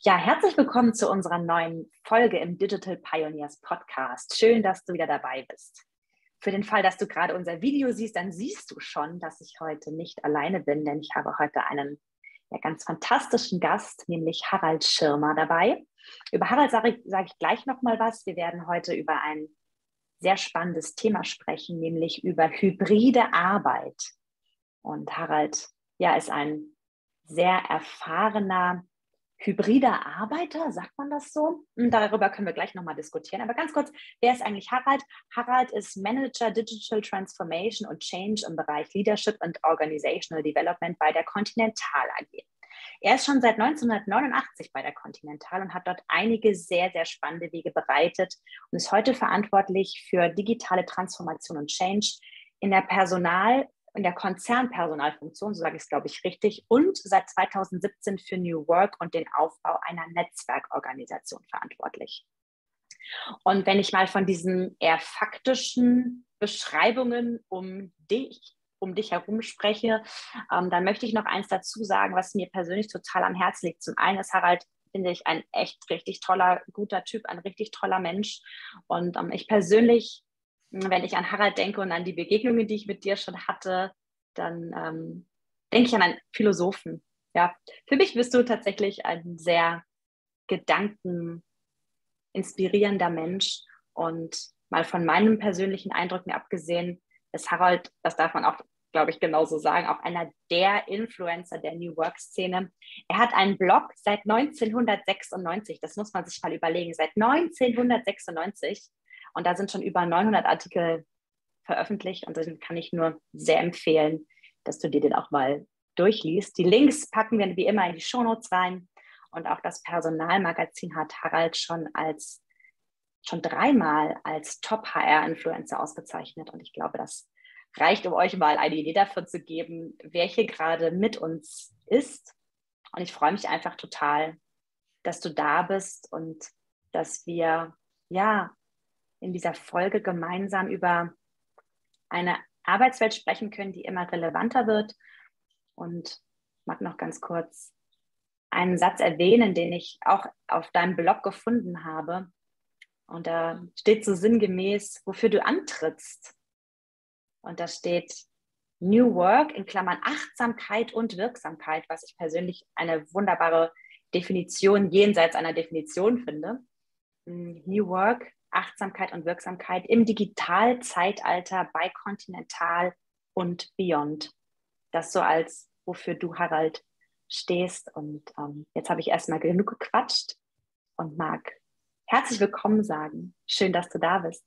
Ja, herzlich willkommen zu unserer neuen Folge im Digital Pioneers Podcast. Schön, dass du wieder dabei bist. Für den Fall, dass du gerade unser Video siehst, dann siehst du schon, dass ich heute nicht alleine bin, denn ich habe heute einen ja, ganz fantastischen Gast, nämlich Harald Schirmer dabei. Über Harald sage ich, sage ich gleich nochmal was. Wir werden heute über ein sehr spannendes Thema sprechen, nämlich über hybride Arbeit. Und Harald ja, ist ein sehr erfahrener hybrider Arbeiter, sagt man das so? Hm, darüber können wir gleich nochmal diskutieren. Aber ganz kurz, wer ist eigentlich Harald? Harald ist Manager Digital Transformation und Change im Bereich Leadership and Organizational Development bei der Continental AG. Er ist schon seit 1989 bei der Continental und hat dort einige sehr, sehr spannende Wege bereitet und ist heute verantwortlich für digitale Transformation und Change in der Personal- in der Konzernpersonalfunktion, so sage ich es, glaube ich, richtig, und seit 2017 für New Work und den Aufbau einer Netzwerkorganisation verantwortlich. Und wenn ich mal von diesen eher faktischen Beschreibungen um dich, um dich herum spreche, ähm, dann möchte ich noch eins dazu sagen, was mir persönlich total am Herzen liegt. Zum einen ist Harald finde ich ein echt richtig toller, guter Typ, ein richtig toller Mensch. Und ähm, ich persönlich wenn ich an Harald denke und an die Begegnungen, die ich mit dir schon hatte, dann ähm, denke ich an einen Philosophen. Ja, für mich bist du tatsächlich ein sehr gedankeninspirierender Mensch und mal von meinen persönlichen Eindrücken abgesehen, ist Harald, das darf man auch, glaube ich, genauso sagen, auch einer der Influencer der New Work-Szene. Er hat einen Blog seit 1996, das muss man sich mal überlegen, seit 1996 und da sind schon über 900 Artikel veröffentlicht und den kann ich nur sehr empfehlen, dass du dir den auch mal durchliest. Die Links packen wir wie immer in die Shownotes rein. Und auch das Personalmagazin hat Harald schon als schon dreimal als Top-HR-Influencer ausgezeichnet. Und ich glaube, das reicht, um euch mal eine Idee dafür zu geben, wer hier gerade mit uns ist. Und ich freue mich einfach total, dass du da bist und dass wir ja in dieser Folge gemeinsam über eine Arbeitswelt sprechen können, die immer relevanter wird. Und ich mag noch ganz kurz einen Satz erwähnen, den ich auch auf deinem Blog gefunden habe. Und da steht so sinngemäß, wofür du antrittst. Und da steht New Work in Klammern Achtsamkeit und Wirksamkeit, was ich persönlich eine wunderbare Definition jenseits einer Definition finde. New Work Achtsamkeit und Wirksamkeit im Digitalzeitalter bei Continental und Beyond. Das so als, wofür du, Harald, stehst. Und ähm, jetzt habe ich erstmal genug gequatscht und mag herzlich willkommen sagen. Schön, dass du da bist.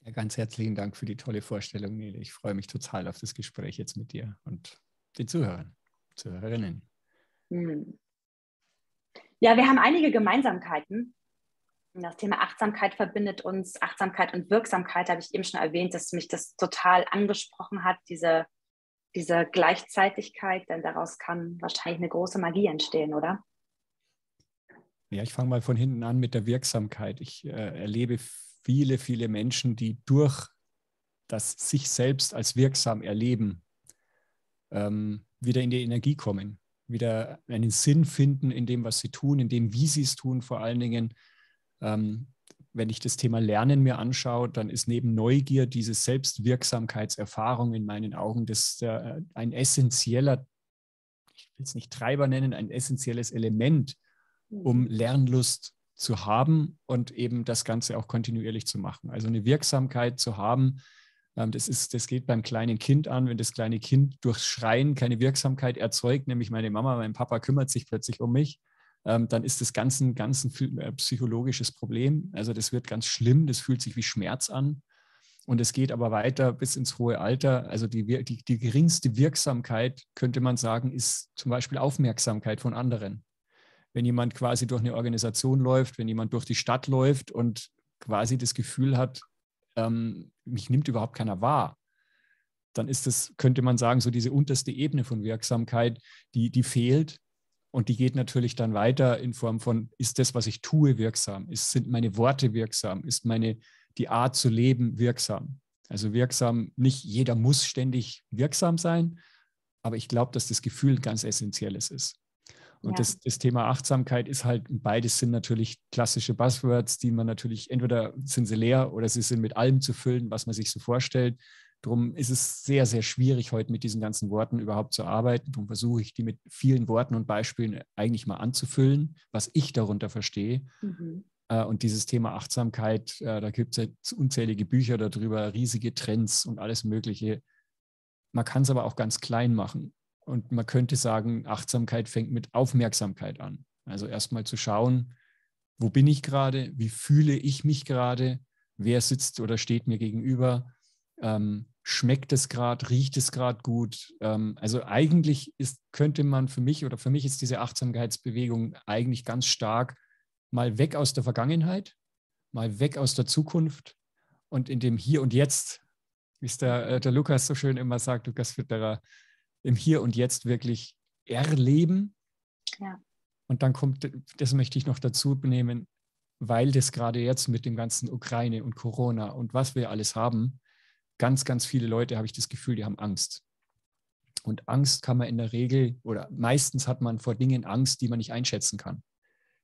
Ja, ganz herzlichen Dank für die tolle Vorstellung, Nele. Ich freue mich total auf das Gespräch jetzt mit dir und den Zuhörern, Zuhörerinnen. Hm. Ja, wir haben einige Gemeinsamkeiten. Das Thema Achtsamkeit verbindet uns, Achtsamkeit und Wirksamkeit, habe ich eben schon erwähnt, dass mich das total angesprochen hat, diese, diese Gleichzeitigkeit, denn daraus kann wahrscheinlich eine große Magie entstehen, oder? Ja, ich fange mal von hinten an mit der Wirksamkeit. Ich äh, erlebe viele, viele Menschen, die durch das sich selbst als wirksam erleben, ähm, wieder in die Energie kommen, wieder einen Sinn finden in dem, was sie tun, in dem, wie sie es tun, vor allen Dingen ähm, wenn ich das Thema Lernen mir anschaue, dann ist neben Neugier diese Selbstwirksamkeitserfahrung in meinen Augen das, äh, ein essentieller, ich will es nicht Treiber nennen, ein essentielles Element, um mhm. Lernlust zu haben und eben das Ganze auch kontinuierlich zu machen. Also eine Wirksamkeit zu haben, ähm, das, ist, das geht beim kleinen Kind an, wenn das kleine Kind durchs Schreien keine Wirksamkeit erzeugt, nämlich meine Mama, mein Papa kümmert sich plötzlich um mich, ähm, dann ist das ganz ein, ganz äh, psychologisches Problem. Also das wird ganz schlimm, das fühlt sich wie Schmerz an. Und es geht aber weiter bis ins hohe Alter. Also die, die, die geringste Wirksamkeit, könnte man sagen, ist zum Beispiel Aufmerksamkeit von anderen. Wenn jemand quasi durch eine Organisation läuft, wenn jemand durch die Stadt läuft und quasi das Gefühl hat, ähm, mich nimmt überhaupt keiner wahr, dann ist das, könnte man sagen, so diese unterste Ebene von Wirksamkeit, die, die fehlt. Und die geht natürlich dann weiter in Form von, ist das, was ich tue, wirksam? Ist, sind meine Worte wirksam? Ist meine, die Art zu leben wirksam? Also wirksam, nicht jeder muss ständig wirksam sein, aber ich glaube, dass das Gefühl ganz essentielles ist. Und ja. das, das, Thema Achtsamkeit ist halt, beides sind natürlich klassische Buzzwords, die man natürlich, entweder sind sie leer oder sie sind mit allem zu füllen, was man sich so vorstellt. Darum ist es sehr, sehr schwierig, heute mit diesen ganzen Worten überhaupt zu arbeiten. Darum versuche ich, die mit vielen Worten und Beispielen eigentlich mal anzufüllen, was ich darunter verstehe. Mhm. Äh, und dieses Thema Achtsamkeit, äh, da gibt es unzählige Bücher darüber, riesige Trends und alles Mögliche. Man kann es aber auch ganz klein machen. Und man könnte sagen, Achtsamkeit fängt mit Aufmerksamkeit an. Also erstmal zu schauen, wo bin ich gerade, wie fühle ich mich gerade, wer sitzt oder steht mir gegenüber, ähm, schmeckt es gerade, riecht es gerade gut. Ähm, also eigentlich ist, könnte man für mich oder für mich ist diese Achtsamkeitsbewegung eigentlich ganz stark mal weg aus der Vergangenheit, mal weg aus der Zukunft und in dem Hier und Jetzt, wie es der, äh, der Lukas so schön immer sagt, Lukas Fitterer, im Hier und Jetzt wirklich erleben. Ja. Und dann kommt, das möchte ich noch dazu nehmen, weil das gerade jetzt mit dem ganzen Ukraine und Corona und was wir alles haben, ganz, ganz viele Leute, habe ich das Gefühl, die haben Angst. Und Angst kann man in der Regel oder meistens hat man vor Dingen Angst, die man nicht einschätzen kann,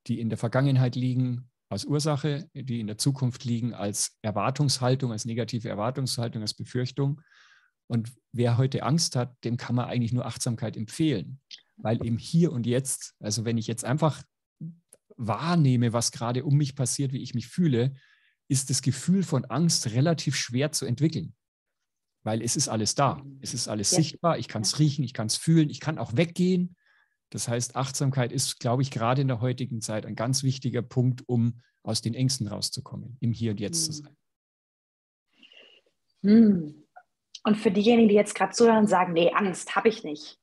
die in der Vergangenheit liegen als Ursache, die in der Zukunft liegen als Erwartungshaltung, als negative Erwartungshaltung, als Befürchtung. Und wer heute Angst hat, dem kann man eigentlich nur Achtsamkeit empfehlen, weil im Hier und Jetzt, also wenn ich jetzt einfach wahrnehme, was gerade um mich passiert, wie ich mich fühle, ist das Gefühl von Angst relativ schwer zu entwickeln, weil es ist alles da, es ist alles ja. sichtbar, ich kann es riechen, ich kann es fühlen, ich kann auch weggehen. Das heißt, Achtsamkeit ist, glaube ich, gerade in der heutigen Zeit ein ganz wichtiger Punkt, um aus den Ängsten rauszukommen, im Hier und Jetzt hm. zu sein. Hm. Und für diejenigen, die jetzt gerade zuhören, sagen, nee, Angst habe ich nicht.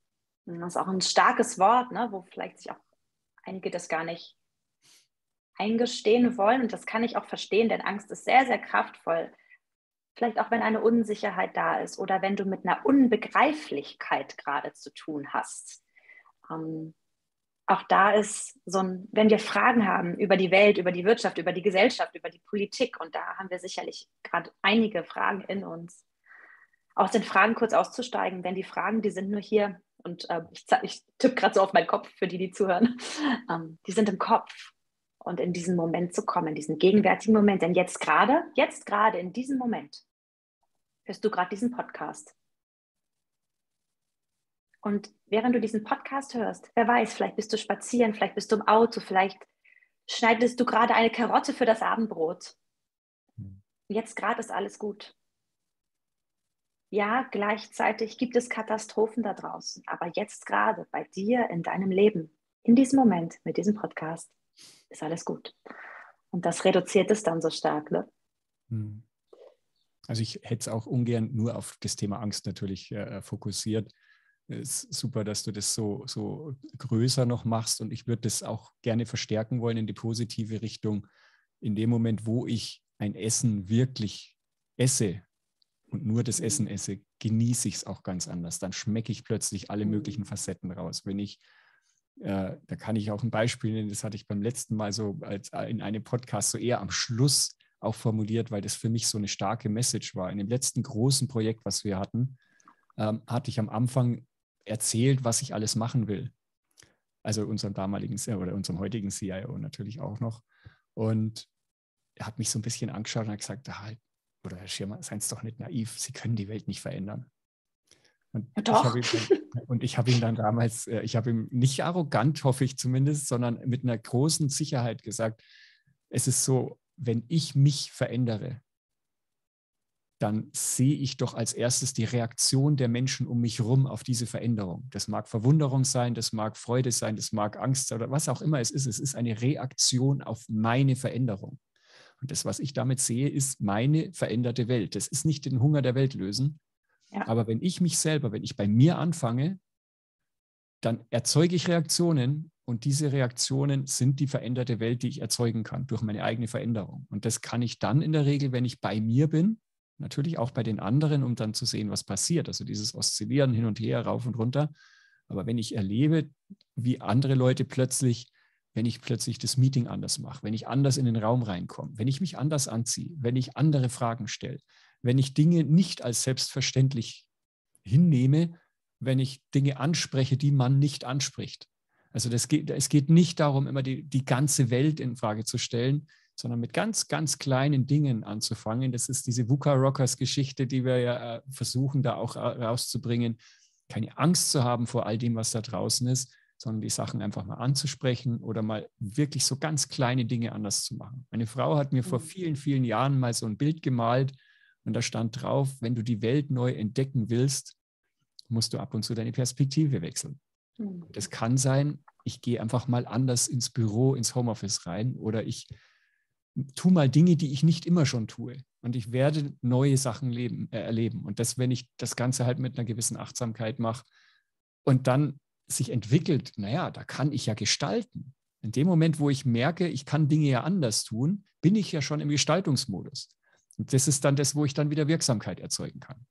Das ist auch ein starkes Wort, ne, wo vielleicht sich auch einige das gar nicht eingestehen wollen. Und das kann ich auch verstehen, denn Angst ist sehr, sehr kraftvoll. Vielleicht auch, wenn eine Unsicherheit da ist oder wenn du mit einer Unbegreiflichkeit gerade zu tun hast. Ähm, auch da ist so ein, wenn wir Fragen haben über die Welt, über die Wirtschaft, über die Gesellschaft, über die Politik, und da haben wir sicherlich gerade einige Fragen in uns, aus den Fragen kurz auszusteigen, denn die Fragen, die sind nur hier und äh, ich, ich tippe gerade so auf meinen Kopf für die, die zuhören, ähm, die sind im Kopf und in diesen Moment zu kommen, in diesen gegenwärtigen Moment, denn jetzt gerade, jetzt gerade in diesem Moment hörst du gerade diesen Podcast. Und während du diesen Podcast hörst, wer weiß, vielleicht bist du spazieren, vielleicht bist du im Auto, vielleicht schneidest du gerade eine Karotte für das Abendbrot. Hm. Jetzt gerade ist alles gut ja, gleichzeitig gibt es Katastrophen da draußen, aber jetzt gerade bei dir in deinem Leben, in diesem Moment mit diesem Podcast, ist alles gut. Und das reduziert es dann so stark. Ne? Hm. Also ich hätte es auch ungern nur auf das Thema Angst natürlich äh, fokussiert. Es ist super, dass du das so, so größer noch machst und ich würde das auch gerne verstärken wollen in die positive Richtung. In dem Moment, wo ich ein Essen wirklich esse, und nur das Essen esse, genieße ich es auch ganz anders. Dann schmecke ich plötzlich alle möglichen mhm. Facetten raus. Wenn ich, äh, da kann ich auch ein Beispiel nennen, das hatte ich beim letzten Mal so als, äh, in einem Podcast so eher am Schluss auch formuliert, weil das für mich so eine starke Message war. In dem letzten großen Projekt, was wir hatten, ähm, hatte ich am Anfang erzählt, was ich alles machen will. Also unserem damaligen oder unserem heutigen CIO natürlich auch noch. Und er hat mich so ein bisschen angeschaut und hat gesagt, ah, oder Herr Schirmer, seien Sie doch nicht naiv, Sie können die Welt nicht verändern. Und doch. Ich dann, und ich habe ihm dann damals, äh, ich habe ihm nicht arrogant, hoffe ich zumindest, sondern mit einer großen Sicherheit gesagt, es ist so, wenn ich mich verändere, dann sehe ich doch als erstes die Reaktion der Menschen um mich herum auf diese Veränderung. Das mag Verwunderung sein, das mag Freude sein, das mag Angst oder was auch immer es ist. Es ist eine Reaktion auf meine Veränderung. Und das, was ich damit sehe, ist meine veränderte Welt. Das ist nicht den Hunger der Welt lösen. Aber wenn ich mich selber, wenn ich bei mir anfange, dann erzeuge ich Reaktionen und diese Reaktionen sind die veränderte Welt, die ich erzeugen kann durch meine eigene Veränderung. Und das kann ich dann in der Regel, wenn ich bei mir bin, natürlich auch bei den anderen, um dann zu sehen, was passiert. Also dieses Oszillieren hin und her, rauf und runter. Aber wenn ich erlebe, wie andere Leute plötzlich wenn ich plötzlich das Meeting anders mache, wenn ich anders in den Raum reinkomme, wenn ich mich anders anziehe, wenn ich andere Fragen stelle, wenn ich Dinge nicht als selbstverständlich hinnehme, wenn ich Dinge anspreche, die man nicht anspricht. Also das geht, es geht nicht darum, immer die, die ganze Welt in Frage zu stellen, sondern mit ganz, ganz kleinen Dingen anzufangen. Das ist diese VUCA Rockers Geschichte, die wir ja äh, versuchen, da auch äh, rauszubringen. Keine Angst zu haben vor all dem, was da draußen ist, sondern die Sachen einfach mal anzusprechen oder mal wirklich so ganz kleine Dinge anders zu machen. Meine Frau hat mir vor mhm. vielen, vielen Jahren mal so ein Bild gemalt und da stand drauf, wenn du die Welt neu entdecken willst, musst du ab und zu deine Perspektive wechseln. Mhm. Das kann sein, ich gehe einfach mal anders ins Büro, ins Homeoffice rein oder ich tue mal Dinge, die ich nicht immer schon tue. Und ich werde neue Sachen leben, äh, erleben. Und das, wenn ich das Ganze halt mit einer gewissen Achtsamkeit mache und dann sich entwickelt, naja, da kann ich ja gestalten. In dem Moment, wo ich merke, ich kann Dinge ja anders tun, bin ich ja schon im Gestaltungsmodus. Und das ist dann das, wo ich dann wieder Wirksamkeit erzeugen kann.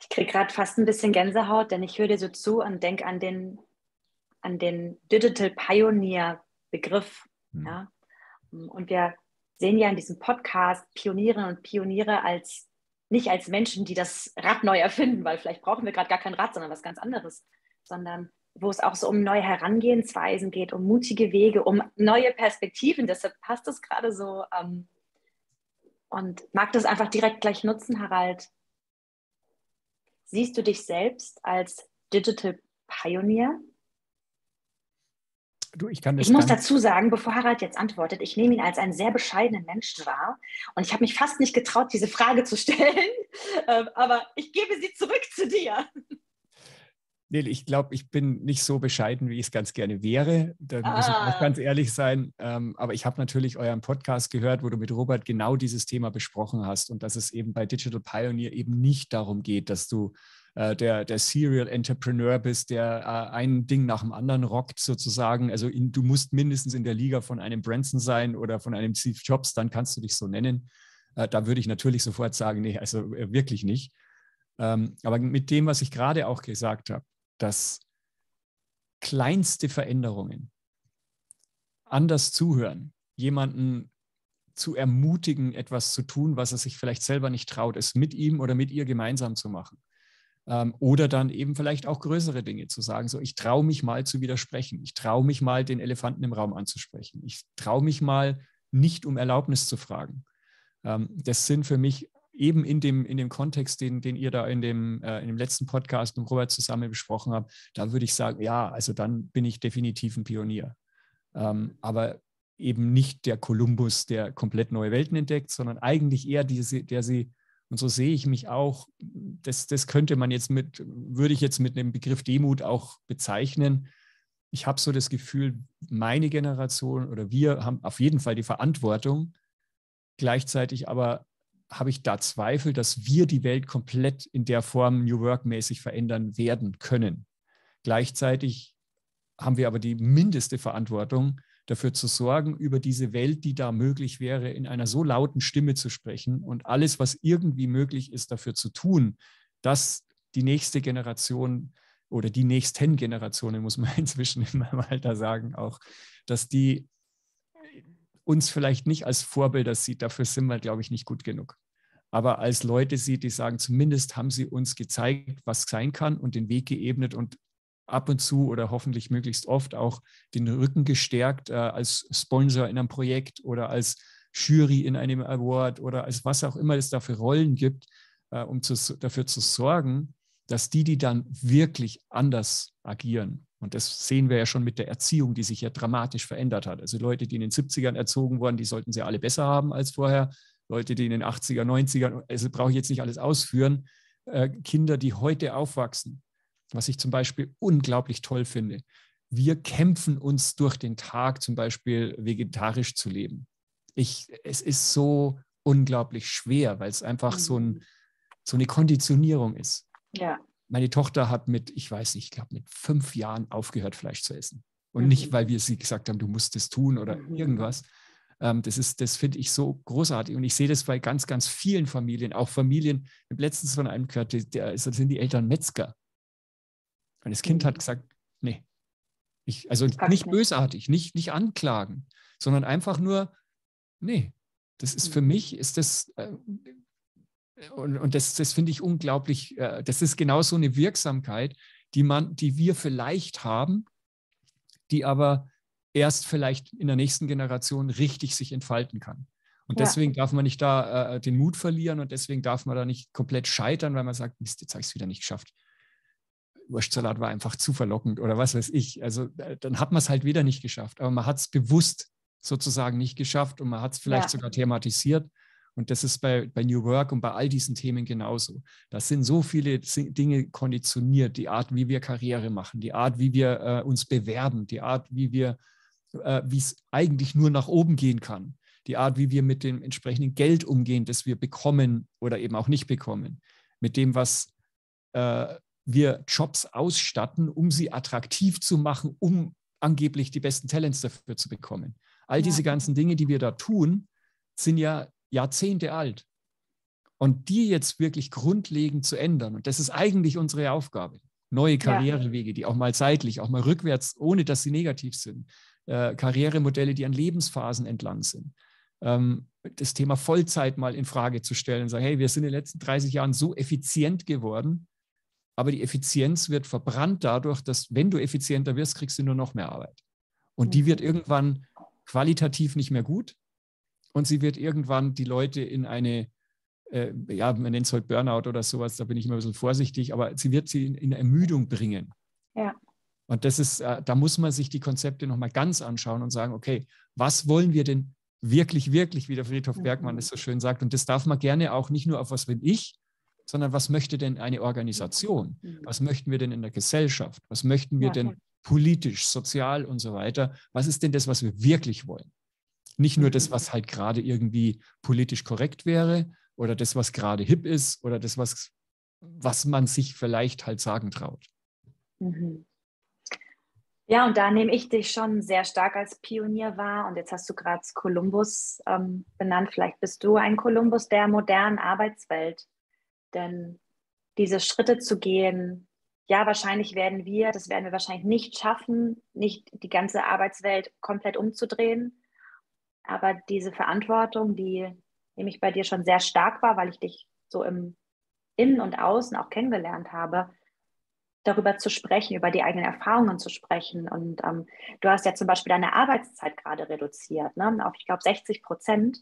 Ich kriege gerade fast ein bisschen Gänsehaut, denn ich höre dir so zu und denke an den, an den Digital Pioneer Begriff. Hm. Ja? Und wir sehen ja in diesem Podcast Pionierinnen und Pioniere als nicht als Menschen, die das Rad neu erfinden, weil vielleicht brauchen wir gerade gar kein Rad, sondern was ganz anderes, sondern wo es auch so um neue Herangehensweisen geht, um mutige Wege, um neue Perspektiven. Deshalb passt es gerade so. Ähm, und mag das einfach direkt gleich nutzen, Harald. Siehst du dich selbst als Digital Pioneer? Du, ich, ich muss dazu sagen, bevor Harald jetzt antwortet, ich nehme ihn als einen sehr bescheidenen Menschen wahr und ich habe mich fast nicht getraut, diese Frage zu stellen, ähm, aber ich gebe sie zurück zu dir. Nee, ich glaube, ich bin nicht so bescheiden, wie ich es ganz gerne wäre. Da ah. muss ich auch ah. ganz ehrlich sein. Ähm, aber ich habe natürlich euren Podcast gehört, wo du mit Robert genau dieses Thema besprochen hast und dass es eben bei Digital Pioneer eben nicht darum geht, dass du äh, der, der Serial Entrepreneur bist, der äh, ein Ding nach dem anderen rockt sozusagen. Also in, du musst mindestens in der Liga von einem Branson sein oder von einem Steve Jobs, dann kannst du dich so nennen. Äh, da würde ich natürlich sofort sagen, nee, also äh, wirklich nicht. Ähm, aber mit dem, was ich gerade auch gesagt habe, dass kleinste Veränderungen, anders zuhören, jemanden zu ermutigen, etwas zu tun, was er sich vielleicht selber nicht traut, es mit ihm oder mit ihr gemeinsam zu machen. Ähm, oder dann eben vielleicht auch größere Dinge zu sagen, so ich traue mich mal zu widersprechen, ich traue mich mal den Elefanten im Raum anzusprechen, ich traue mich mal nicht um Erlaubnis zu fragen. Ähm, das sind für mich eben in dem, in dem Kontext, den, den ihr da in dem, äh, in dem letzten Podcast mit Robert zusammen besprochen habt, da würde ich sagen, ja, also dann bin ich definitiv ein Pionier. Ähm, aber eben nicht der Kolumbus, der komplett neue Welten entdeckt, sondern eigentlich eher diese, der sie, und so sehe ich mich auch, das, das könnte man jetzt mit, würde ich jetzt mit dem Begriff Demut auch bezeichnen. Ich habe so das Gefühl, meine Generation oder wir haben auf jeden Fall die Verantwortung, gleichzeitig aber habe ich da Zweifel, dass wir die Welt komplett in der Form New Work-mäßig verändern werden können. Gleichzeitig haben wir aber die mindeste Verantwortung, dafür zu sorgen, über diese Welt, die da möglich wäre, in einer so lauten Stimme zu sprechen und alles, was irgendwie möglich ist, dafür zu tun, dass die nächste Generation oder die nächsten Generationen, muss man inzwischen in meinem Alter sagen, auch, dass die uns vielleicht nicht als Vorbilder sieht. Dafür sind wir, glaube ich, nicht gut genug. Aber als Leute sieht, die sagen, zumindest haben sie uns gezeigt, was sein kann und den Weg geebnet und ab und zu oder hoffentlich möglichst oft auch den Rücken gestärkt äh, als Sponsor in einem Projekt oder als Jury in einem Award oder als was auch immer es da für Rollen gibt, äh, um zu, dafür zu sorgen, dass die, die dann wirklich anders agieren, und das sehen wir ja schon mit der Erziehung, die sich ja dramatisch verändert hat. Also Leute, die in den 70ern erzogen wurden, die sollten sie alle besser haben als vorher. Leute, die in den 80er, 90ern, also brauche ich jetzt nicht alles ausführen. Äh, Kinder, die heute aufwachsen, was ich zum Beispiel unglaublich toll finde. Wir kämpfen uns durch den Tag zum Beispiel vegetarisch zu leben. Ich, es ist so unglaublich schwer, weil es einfach so, ein, mhm. so eine Konditionierung ist. Ja meine Tochter hat mit, ich weiß nicht, ich glaube mit fünf Jahren aufgehört, Fleisch zu essen. Und mhm. nicht, weil wir sie gesagt haben, du musst es tun oder mhm. irgendwas. Ähm, das ist, das finde ich so großartig. Und ich sehe das bei ganz, ganz vielen Familien, auch Familien. Ich habe letztens von einem gehört, der, das sind die Eltern Metzger. Und das Kind mhm. hat gesagt, nee. Ich, also nicht, nicht bösartig, nicht, nicht anklagen, sondern einfach nur, nee, das ist für mhm. mich, ist das, äh, und, und das, das finde ich unglaublich, äh, das ist genau so eine Wirksamkeit, die man, die wir vielleicht haben, die aber erst vielleicht in der nächsten Generation richtig sich entfalten kann. Und deswegen ja. darf man nicht da äh, den Mut verlieren und deswegen darf man da nicht komplett scheitern, weil man sagt, Mist, jetzt habe ich es wieder nicht geschafft. Wurstsalat war einfach zu verlockend oder was weiß ich. Also äh, dann hat man es halt wieder nicht geschafft. Aber man hat es bewusst sozusagen nicht geschafft und man hat es vielleicht ja. sogar thematisiert. Und das ist bei, bei New Work und bei all diesen Themen genauso. Das sind so viele Dinge konditioniert, die Art, wie wir Karriere machen, die Art, wie wir äh, uns bewerben, die Art, wie wir, äh, wie es eigentlich nur nach oben gehen kann, die Art, wie wir mit dem entsprechenden Geld umgehen, das wir bekommen oder eben auch nicht bekommen, mit dem, was äh, wir Jobs ausstatten, um sie attraktiv zu machen, um angeblich die besten Talents dafür zu bekommen. All diese ganzen Dinge, die wir da tun, sind ja Jahrzehnte alt. Und die jetzt wirklich grundlegend zu ändern, und das ist eigentlich unsere Aufgabe. Neue Karrierewege, die auch mal seitlich, auch mal rückwärts, ohne dass sie negativ sind. Äh, Karrieremodelle, die an Lebensphasen entlang sind. Ähm, das Thema Vollzeit mal in Frage zu stellen und sagen, hey, wir sind in den letzten 30 Jahren so effizient geworden, aber die Effizienz wird verbrannt dadurch, dass wenn du effizienter wirst, kriegst du nur noch mehr Arbeit. Und die wird mhm. irgendwann qualitativ nicht mehr gut und sie wird irgendwann die Leute in eine, äh, ja, man nennt es heute Burnout oder sowas, da bin ich immer ein bisschen vorsichtig, aber sie wird sie in, in Ermüdung bringen. Ja. Und das ist, äh, da muss man sich die Konzepte nochmal ganz anschauen und sagen, okay, was wollen wir denn wirklich, wirklich, wie der Friedhof Bergmann es so schön sagt. Und das darf man gerne auch nicht nur auf was will ich, sondern was möchte denn eine Organisation? Mhm. Was möchten wir denn in der Gesellschaft? Was möchten wir denn politisch, sozial und so weiter? Was ist denn das, was wir wirklich wollen? Nicht nur das, mhm. was halt gerade irgendwie politisch korrekt wäre oder das, was gerade hip ist oder das, was, was man sich vielleicht halt sagen traut. Mhm. Ja, und da nehme ich dich schon sehr stark als Pionier wahr. Und jetzt hast du gerade Kolumbus ähm, benannt. Vielleicht bist du ein Kolumbus der modernen Arbeitswelt. Denn diese Schritte zu gehen, ja, wahrscheinlich werden wir, das werden wir wahrscheinlich nicht schaffen, nicht die ganze Arbeitswelt komplett umzudrehen. Aber diese Verantwortung, die nämlich bei dir schon sehr stark war, weil ich dich so im Innen und Außen auch kennengelernt habe, darüber zu sprechen, über die eigenen Erfahrungen zu sprechen. Und ähm, du hast ja zum Beispiel deine Arbeitszeit gerade reduziert, ne? auf, ich glaube, 60 Prozent.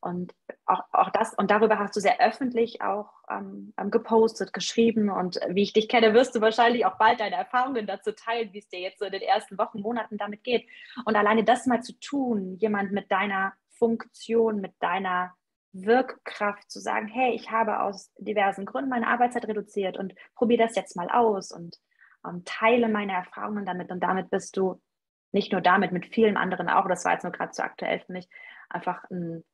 Und auch, auch das, und darüber hast du sehr öffentlich auch ähm, ähm, gepostet, geschrieben. Und wie ich dich kenne, wirst du wahrscheinlich auch bald deine Erfahrungen dazu teilen, wie es dir jetzt so in den ersten Wochen, Monaten damit geht. Und alleine das mal zu tun, jemand mit deiner Funktion, mit deiner Wirkkraft zu sagen, hey, ich habe aus diversen Gründen meine Arbeitszeit reduziert und probiere das jetzt mal aus und ähm, teile meine Erfahrungen damit. Und damit bist du nicht nur damit, mit vielen anderen auch, das war jetzt nur gerade so aktuell für mich, einfach ein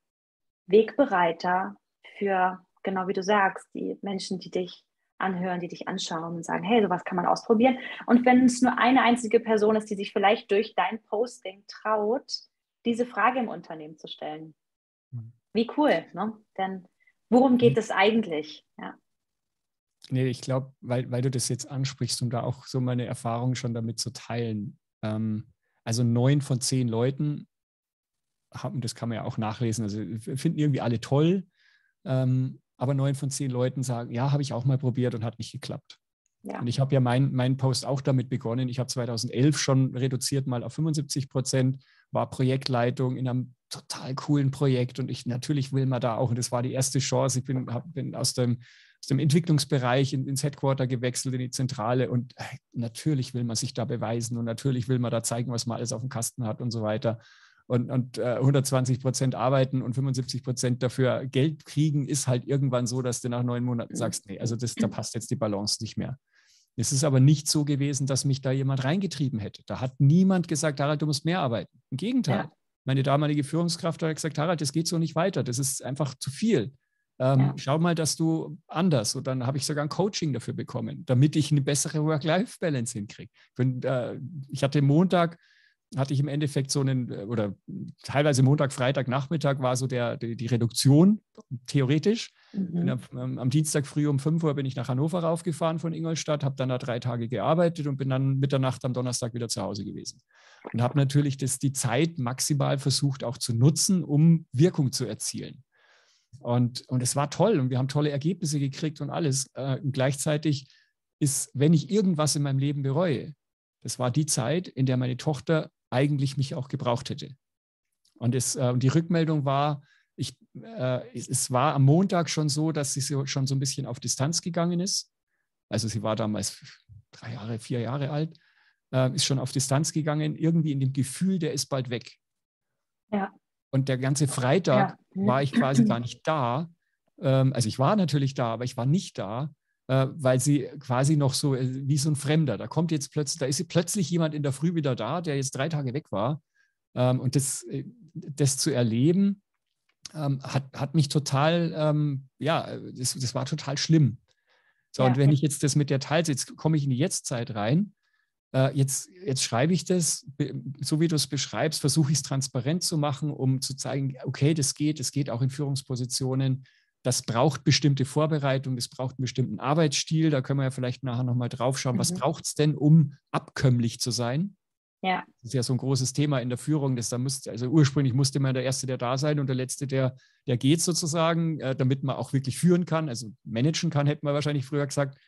Wegbereiter für, genau wie du sagst, die Menschen, die dich anhören, die dich anschauen und sagen, hey, sowas kann man ausprobieren. Und wenn es nur eine einzige Person ist, die sich vielleicht durch dein Posting traut, diese Frage im Unternehmen zu stellen. Mhm. Wie cool, ne? Denn worum geht mhm. es eigentlich? Ja. Nee, ich glaube, weil, weil du das jetzt ansprichst, um da auch so meine Erfahrungen schon damit zu teilen. Ähm, also neun von zehn Leuten haben, das kann man ja auch nachlesen, also finden irgendwie alle toll, ähm, aber neun von zehn Leuten sagen, ja, habe ich auch mal probiert und hat nicht geklappt. Ja. Und ich habe ja meinen mein Post auch damit begonnen. Ich habe 2011 schon reduziert mal auf 75 Prozent, war Projektleitung in einem total coolen Projekt und ich natürlich will man da auch, und das war die erste Chance, ich bin, hab, bin aus, dem, aus dem Entwicklungsbereich in, ins Headquarter gewechselt, in die Zentrale und äh, natürlich will man sich da beweisen und natürlich will man da zeigen, was man alles auf dem Kasten hat und so weiter und, und äh, 120 Prozent arbeiten und 75 Prozent dafür Geld kriegen, ist halt irgendwann so, dass du nach neun Monaten sagst, nee, also das, da passt jetzt die Balance nicht mehr. Es ist aber nicht so gewesen, dass mich da jemand reingetrieben hätte. Da hat niemand gesagt, Harald, du musst mehr arbeiten. Im Gegenteil. Ja. Meine damalige Führungskraft hat gesagt, Harald, das geht so nicht weiter. Das ist einfach zu viel. Ähm, ja. Schau mal, dass du anders. Und dann habe ich sogar ein Coaching dafür bekommen, damit ich eine bessere Work-Life-Balance hinkriege. Äh, ich hatte Montag hatte ich im Endeffekt so einen, äh, oder teilweise Montag, Freitag, Nachmittag war so der, die, die Reduktion, theoretisch. Mhm. Am, am, Dienstag früh um 5 Uhr bin ich nach Hannover raufgefahren von Ingolstadt, habe dann da drei Tage gearbeitet und bin dann Mitternacht am Donnerstag wieder zu Hause gewesen. Und habe natürlich das, die Zeit maximal versucht auch zu nutzen, um Wirkung zu erzielen. Und, und es war toll und wir haben tolle Ergebnisse gekriegt und alles. Äh, und gleichzeitig ist, wenn ich irgendwas in meinem Leben bereue, das war die Zeit, in der meine Tochter eigentlich mich auch gebraucht hätte. Und, es, äh, die Rückmeldung war, ich, äh, es, es, war am Montag schon so, dass sie so, schon so ein bisschen auf Distanz gegangen ist. Also sie war damals drei Jahre, vier Jahre alt, äh, ist schon auf Distanz gegangen, irgendwie in dem Gefühl, der ist bald weg. Ja. Und der ganze Freitag ja. war ich quasi gar nicht da. Ähm, also ich war natürlich da, aber ich war nicht da, äh, weil sie quasi noch so äh, wie so ein Fremder. Da kommt jetzt plötzlich, da ist plötzlich jemand in der Früh wieder da, der jetzt drei Tage weg war. Ähm, und das, äh, das zu erleben, ähm, hat, hat mich total, ähm, ja, das, das war total schlimm. So, ja. und wenn ich jetzt das mit der teile, jetzt komme ich in die Jetztzeit rein. Jetzt, jetzt schreibe ich das, so wie du es beschreibst, versuche ich es transparent zu machen, um zu zeigen, okay, das geht, das geht auch in Führungspositionen. Das braucht bestimmte Vorbereitung, das braucht einen bestimmten Arbeitsstil. Da können wir ja vielleicht nachher nochmal drauf schauen, mhm. was braucht es denn, um abkömmlich zu sein? Ja. Das ist ja so ein großes Thema in der Führung, dass da musste, also ursprünglich musste man der Erste, der da sein und der Letzte, der, der geht sozusagen, äh, damit man auch wirklich führen kann, also managen kann, hätten wir wahrscheinlich früher gesagt.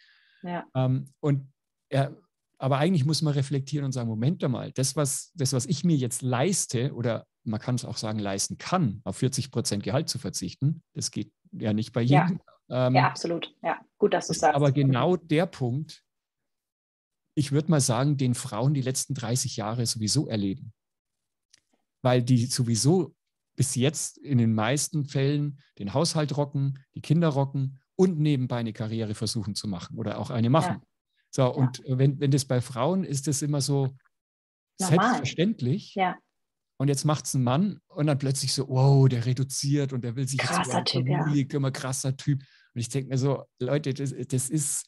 Ja. Ähm, und ja, aber eigentlich muss man reflektieren und sagen, Moment mal, das was, das, was ich mir jetzt leiste, oder man kann es auch sagen, leisten kann, auf 40 Prozent Gehalt zu verzichten, das geht ja nicht bei jedem. Ja, ähm, ja absolut. Ja, gut, dass du sagst. Aber genau der Punkt, ich würde mal sagen, den Frauen die letzten 30 Jahre sowieso erleben. Weil die sowieso bis jetzt in den meisten Fällen den Haushalt rocken, die Kinder rocken und nebenbei eine Karriere versuchen zu machen oder auch eine machen. Ja. So, ja. und wenn, wenn das bei Frauen ist, das immer so Normal. selbstverständlich. Ja. Und jetzt macht es ein Mann und dann plötzlich so, wow, der reduziert und der will sich krasser jetzt typ, Familie, ja. immer krasser Typ. Und ich denke mir so, Leute, das, das ist,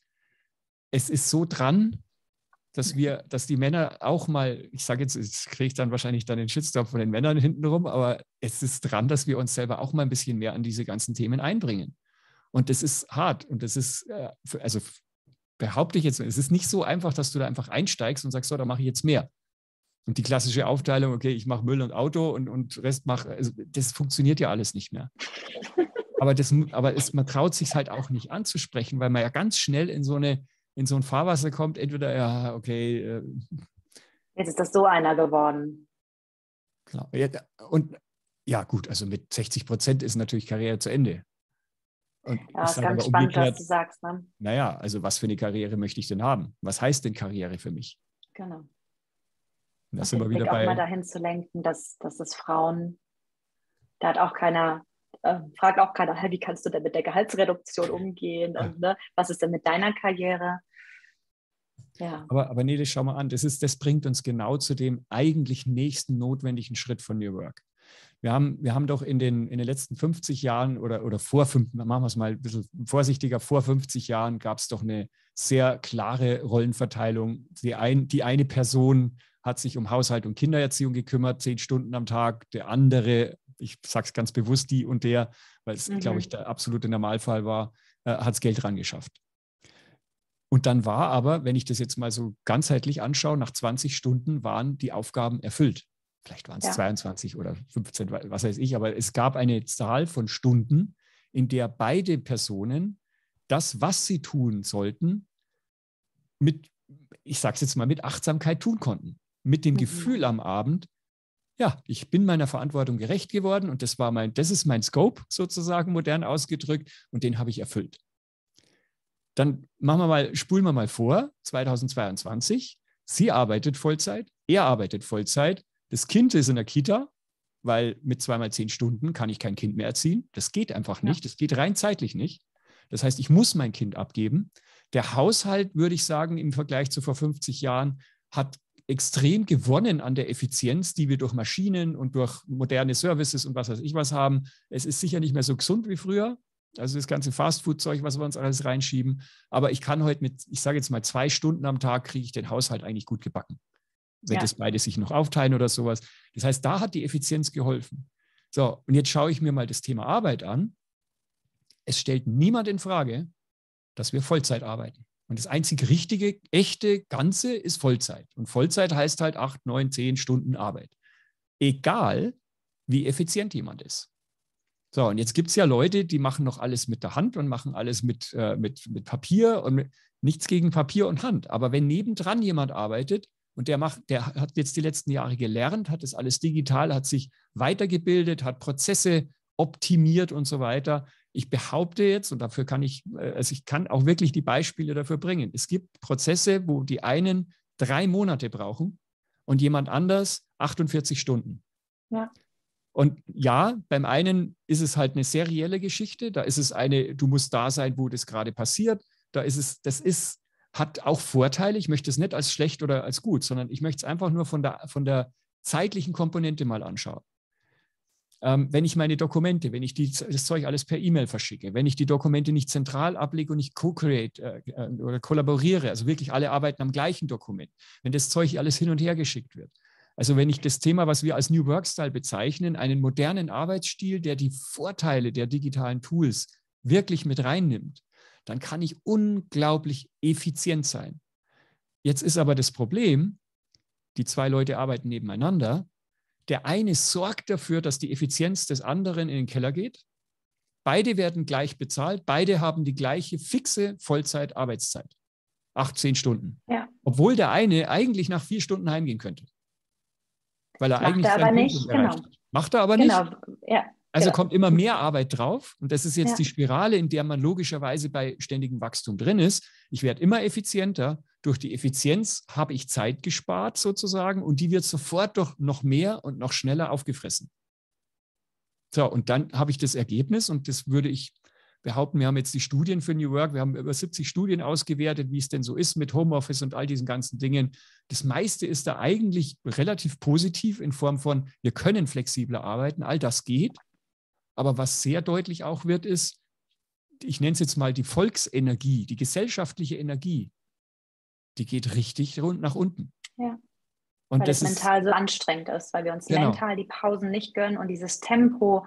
es ist so dran, dass wir, dass die Männer auch mal, ich sage jetzt, jetzt kriege ich dann wahrscheinlich dann den Shitstorm von den Männern hintenrum, aber es ist dran, dass wir uns selber auch mal ein bisschen mehr an diese ganzen Themen einbringen. Und das ist hart und das ist, äh, also behaupte ich jetzt, es ist nicht so einfach, dass du da einfach einsteigst und sagst, so, da mache ich jetzt mehr. Und die klassische Aufteilung, okay, ich mache Müll und Auto und, und Rest mache, also das funktioniert ja alles nicht mehr. Aber, das, aber es, man traut sich halt auch nicht anzusprechen, weil man ja ganz schnell in so eine, in so ein Fahrwasser kommt, entweder, ja, okay. Äh, Jetzt ist das so einer geworden. Klar. Und ja, gut, also mit 60 Prozent ist natürlich Karriere zu Ende. Und ja, ist ganz spannend, was du sagst. Ne? Naja, also was für eine Karriere möchte ich denn haben? Was heißt denn Karriere für mich? Genau. Das sind wir wieder bei. auch mal dahin zu lenken, dass, dass es Frauen, da hat auch keiner äh, fragt auch keiner, wie kannst du denn mit der Gehaltsreduktion umgehen und ne, was ist denn mit deiner Karriere? Ja. Aber, aber nee, das schau mal an, das, ist, das bringt uns genau zu dem eigentlich nächsten notwendigen Schritt von New Work. Wir haben, wir haben doch in den, in den letzten 50 Jahren oder, oder vor, fünf, machen wir es mal ein bisschen vorsichtiger, vor 50 Jahren gab es doch eine sehr klare Rollenverteilung. Die, ein, die eine Person hat sich um Haushalt und Kindererziehung gekümmert, zehn Stunden am Tag. Der andere ich sage es ganz bewusst die und der, weil es, mhm. glaube ich, der absolute Normalfall war, äh, hat es Geld ran geschafft. Und dann war aber, wenn ich das jetzt mal so ganzheitlich anschaue, nach 20 Stunden waren die Aufgaben erfüllt. Vielleicht waren es ja. 22 oder 15, was weiß ich, aber es gab eine Zahl von Stunden, in der beide Personen das, was sie tun sollten, mit, ich sage es jetzt mal, mit Achtsamkeit tun konnten. Mit dem mhm. Gefühl am Abend, ja, ich bin meiner Verantwortung gerecht geworden und das war mein, das ist mein Scope sozusagen modern ausgedrückt und den habe ich erfüllt. Dann machen wir mal, spulen wir mal vor, 2022. Sie arbeitet Vollzeit, er arbeitet Vollzeit, das Kind ist in der Kita, weil mit zweimal zehn Stunden kann ich kein Kind mehr erziehen. Das geht einfach nicht. Das geht rein zeitlich nicht. Das heißt, ich muss mein Kind abgeben. Der Haushalt, würde ich sagen, im Vergleich zu vor 50 Jahren, hat extrem gewonnen an der Effizienz, die wir durch Maschinen und durch moderne Services und was weiß ich was haben. Es ist sicher nicht mehr so gesund wie früher. Also das ganze Fastfood-Zeug, was wir uns alles reinschieben. Aber ich kann heute mit, ich sage jetzt mal, zwei Stunden am Tag kriege ich den Haushalt eigentlich gut gebacken. Wenn ja. das beide sich noch aufteilen oder sowas. Das heißt, da hat die Effizienz geholfen. So, und jetzt schaue ich mir mal das Thema Arbeit an. Es stellt niemand in Frage, dass wir Vollzeit arbeiten. Und das einzig richtige, echte Ganze ist Vollzeit. Und Vollzeit heißt halt acht, neun, zehn Stunden Arbeit. Egal, wie effizient jemand ist. So, und jetzt gibt es ja Leute, die machen noch alles mit der Hand und machen alles mit, äh, mit, mit Papier und mit, nichts gegen Papier und Hand. Aber wenn nebendran jemand arbeitet, und der macht, der hat jetzt die letzten Jahre gelernt, hat das alles digital, hat sich weitergebildet, hat Prozesse optimiert und so weiter. Ich behaupte jetzt, und dafür kann ich, äh, also ich kann auch wirklich die Beispiele dafür bringen. Es gibt Prozesse, wo die einen drei Monate brauchen und jemand anders 48 Stunden. Ja. Und ja, beim einen ist es halt eine serielle Geschichte. Da ist es eine, du musst da sein, wo das gerade passiert. Da ist es, das ist, hat auch Vorteile. Ich möchte es nicht als schlecht oder als gut, sondern ich möchte es einfach nur von der, von der zeitlichen Komponente mal anschauen. Ähm, wenn ich meine Dokumente, wenn ich die, das Zeug alles per E-Mail verschicke, wenn ich die Dokumente nicht zentral ablege und ich co-create äh, äh, oder kollaboriere, also wirklich alle arbeiten am gleichen Dokument, wenn das Zeug alles hin und her geschickt wird. Also wenn ich das Thema, was wir als New Work Style bezeichnen, einen modernen Arbeitsstil, der die Vorteile der digitalen Tools wirklich mit reinnimmt, dann kann ich unglaublich effizient sein. Jetzt ist aber das Problem, die zwei Leute arbeiten nebeneinander der eine sorgt dafür, dass die Effizienz des anderen in den Keller geht. Beide werden gleich bezahlt. Beide haben die gleiche fixe Vollzeit-Arbeitszeit. 18 Stunden. Ja. Obwohl der eine eigentlich nach vier Stunden heimgehen könnte. Weil er Macht eigentlich. Er aber nicht, genau. Macht er aber genau. nicht. Ja. Also genau. kommt immer mehr Arbeit drauf. Und das ist jetzt ja. die Spirale, in der man logischerweise bei ständigem Wachstum drin ist. Ich werde immer effizienter. Durch die Effizienz habe ich Zeit gespart sozusagen und die wird sofort doch noch mehr und noch schneller aufgefressen. So, und dann habe ich das Ergebnis und das würde ich behaupten, wir haben jetzt die Studien für New Work, wir haben über 70 Studien ausgewertet, wie es denn so ist mit Homeoffice und all diesen ganzen Dingen. Das meiste ist da eigentlich relativ positiv in Form von, wir können flexibler arbeiten, all das geht. Aber was sehr deutlich auch wird, ist, ich nenne es jetzt mal die Volksenergie, die gesellschaftliche Energie, die geht richtig rund nach unten. Ja. Und weil das es mental so anstrengend ist, weil wir uns genau. mental die Pausen nicht gönnen und dieses Tempo.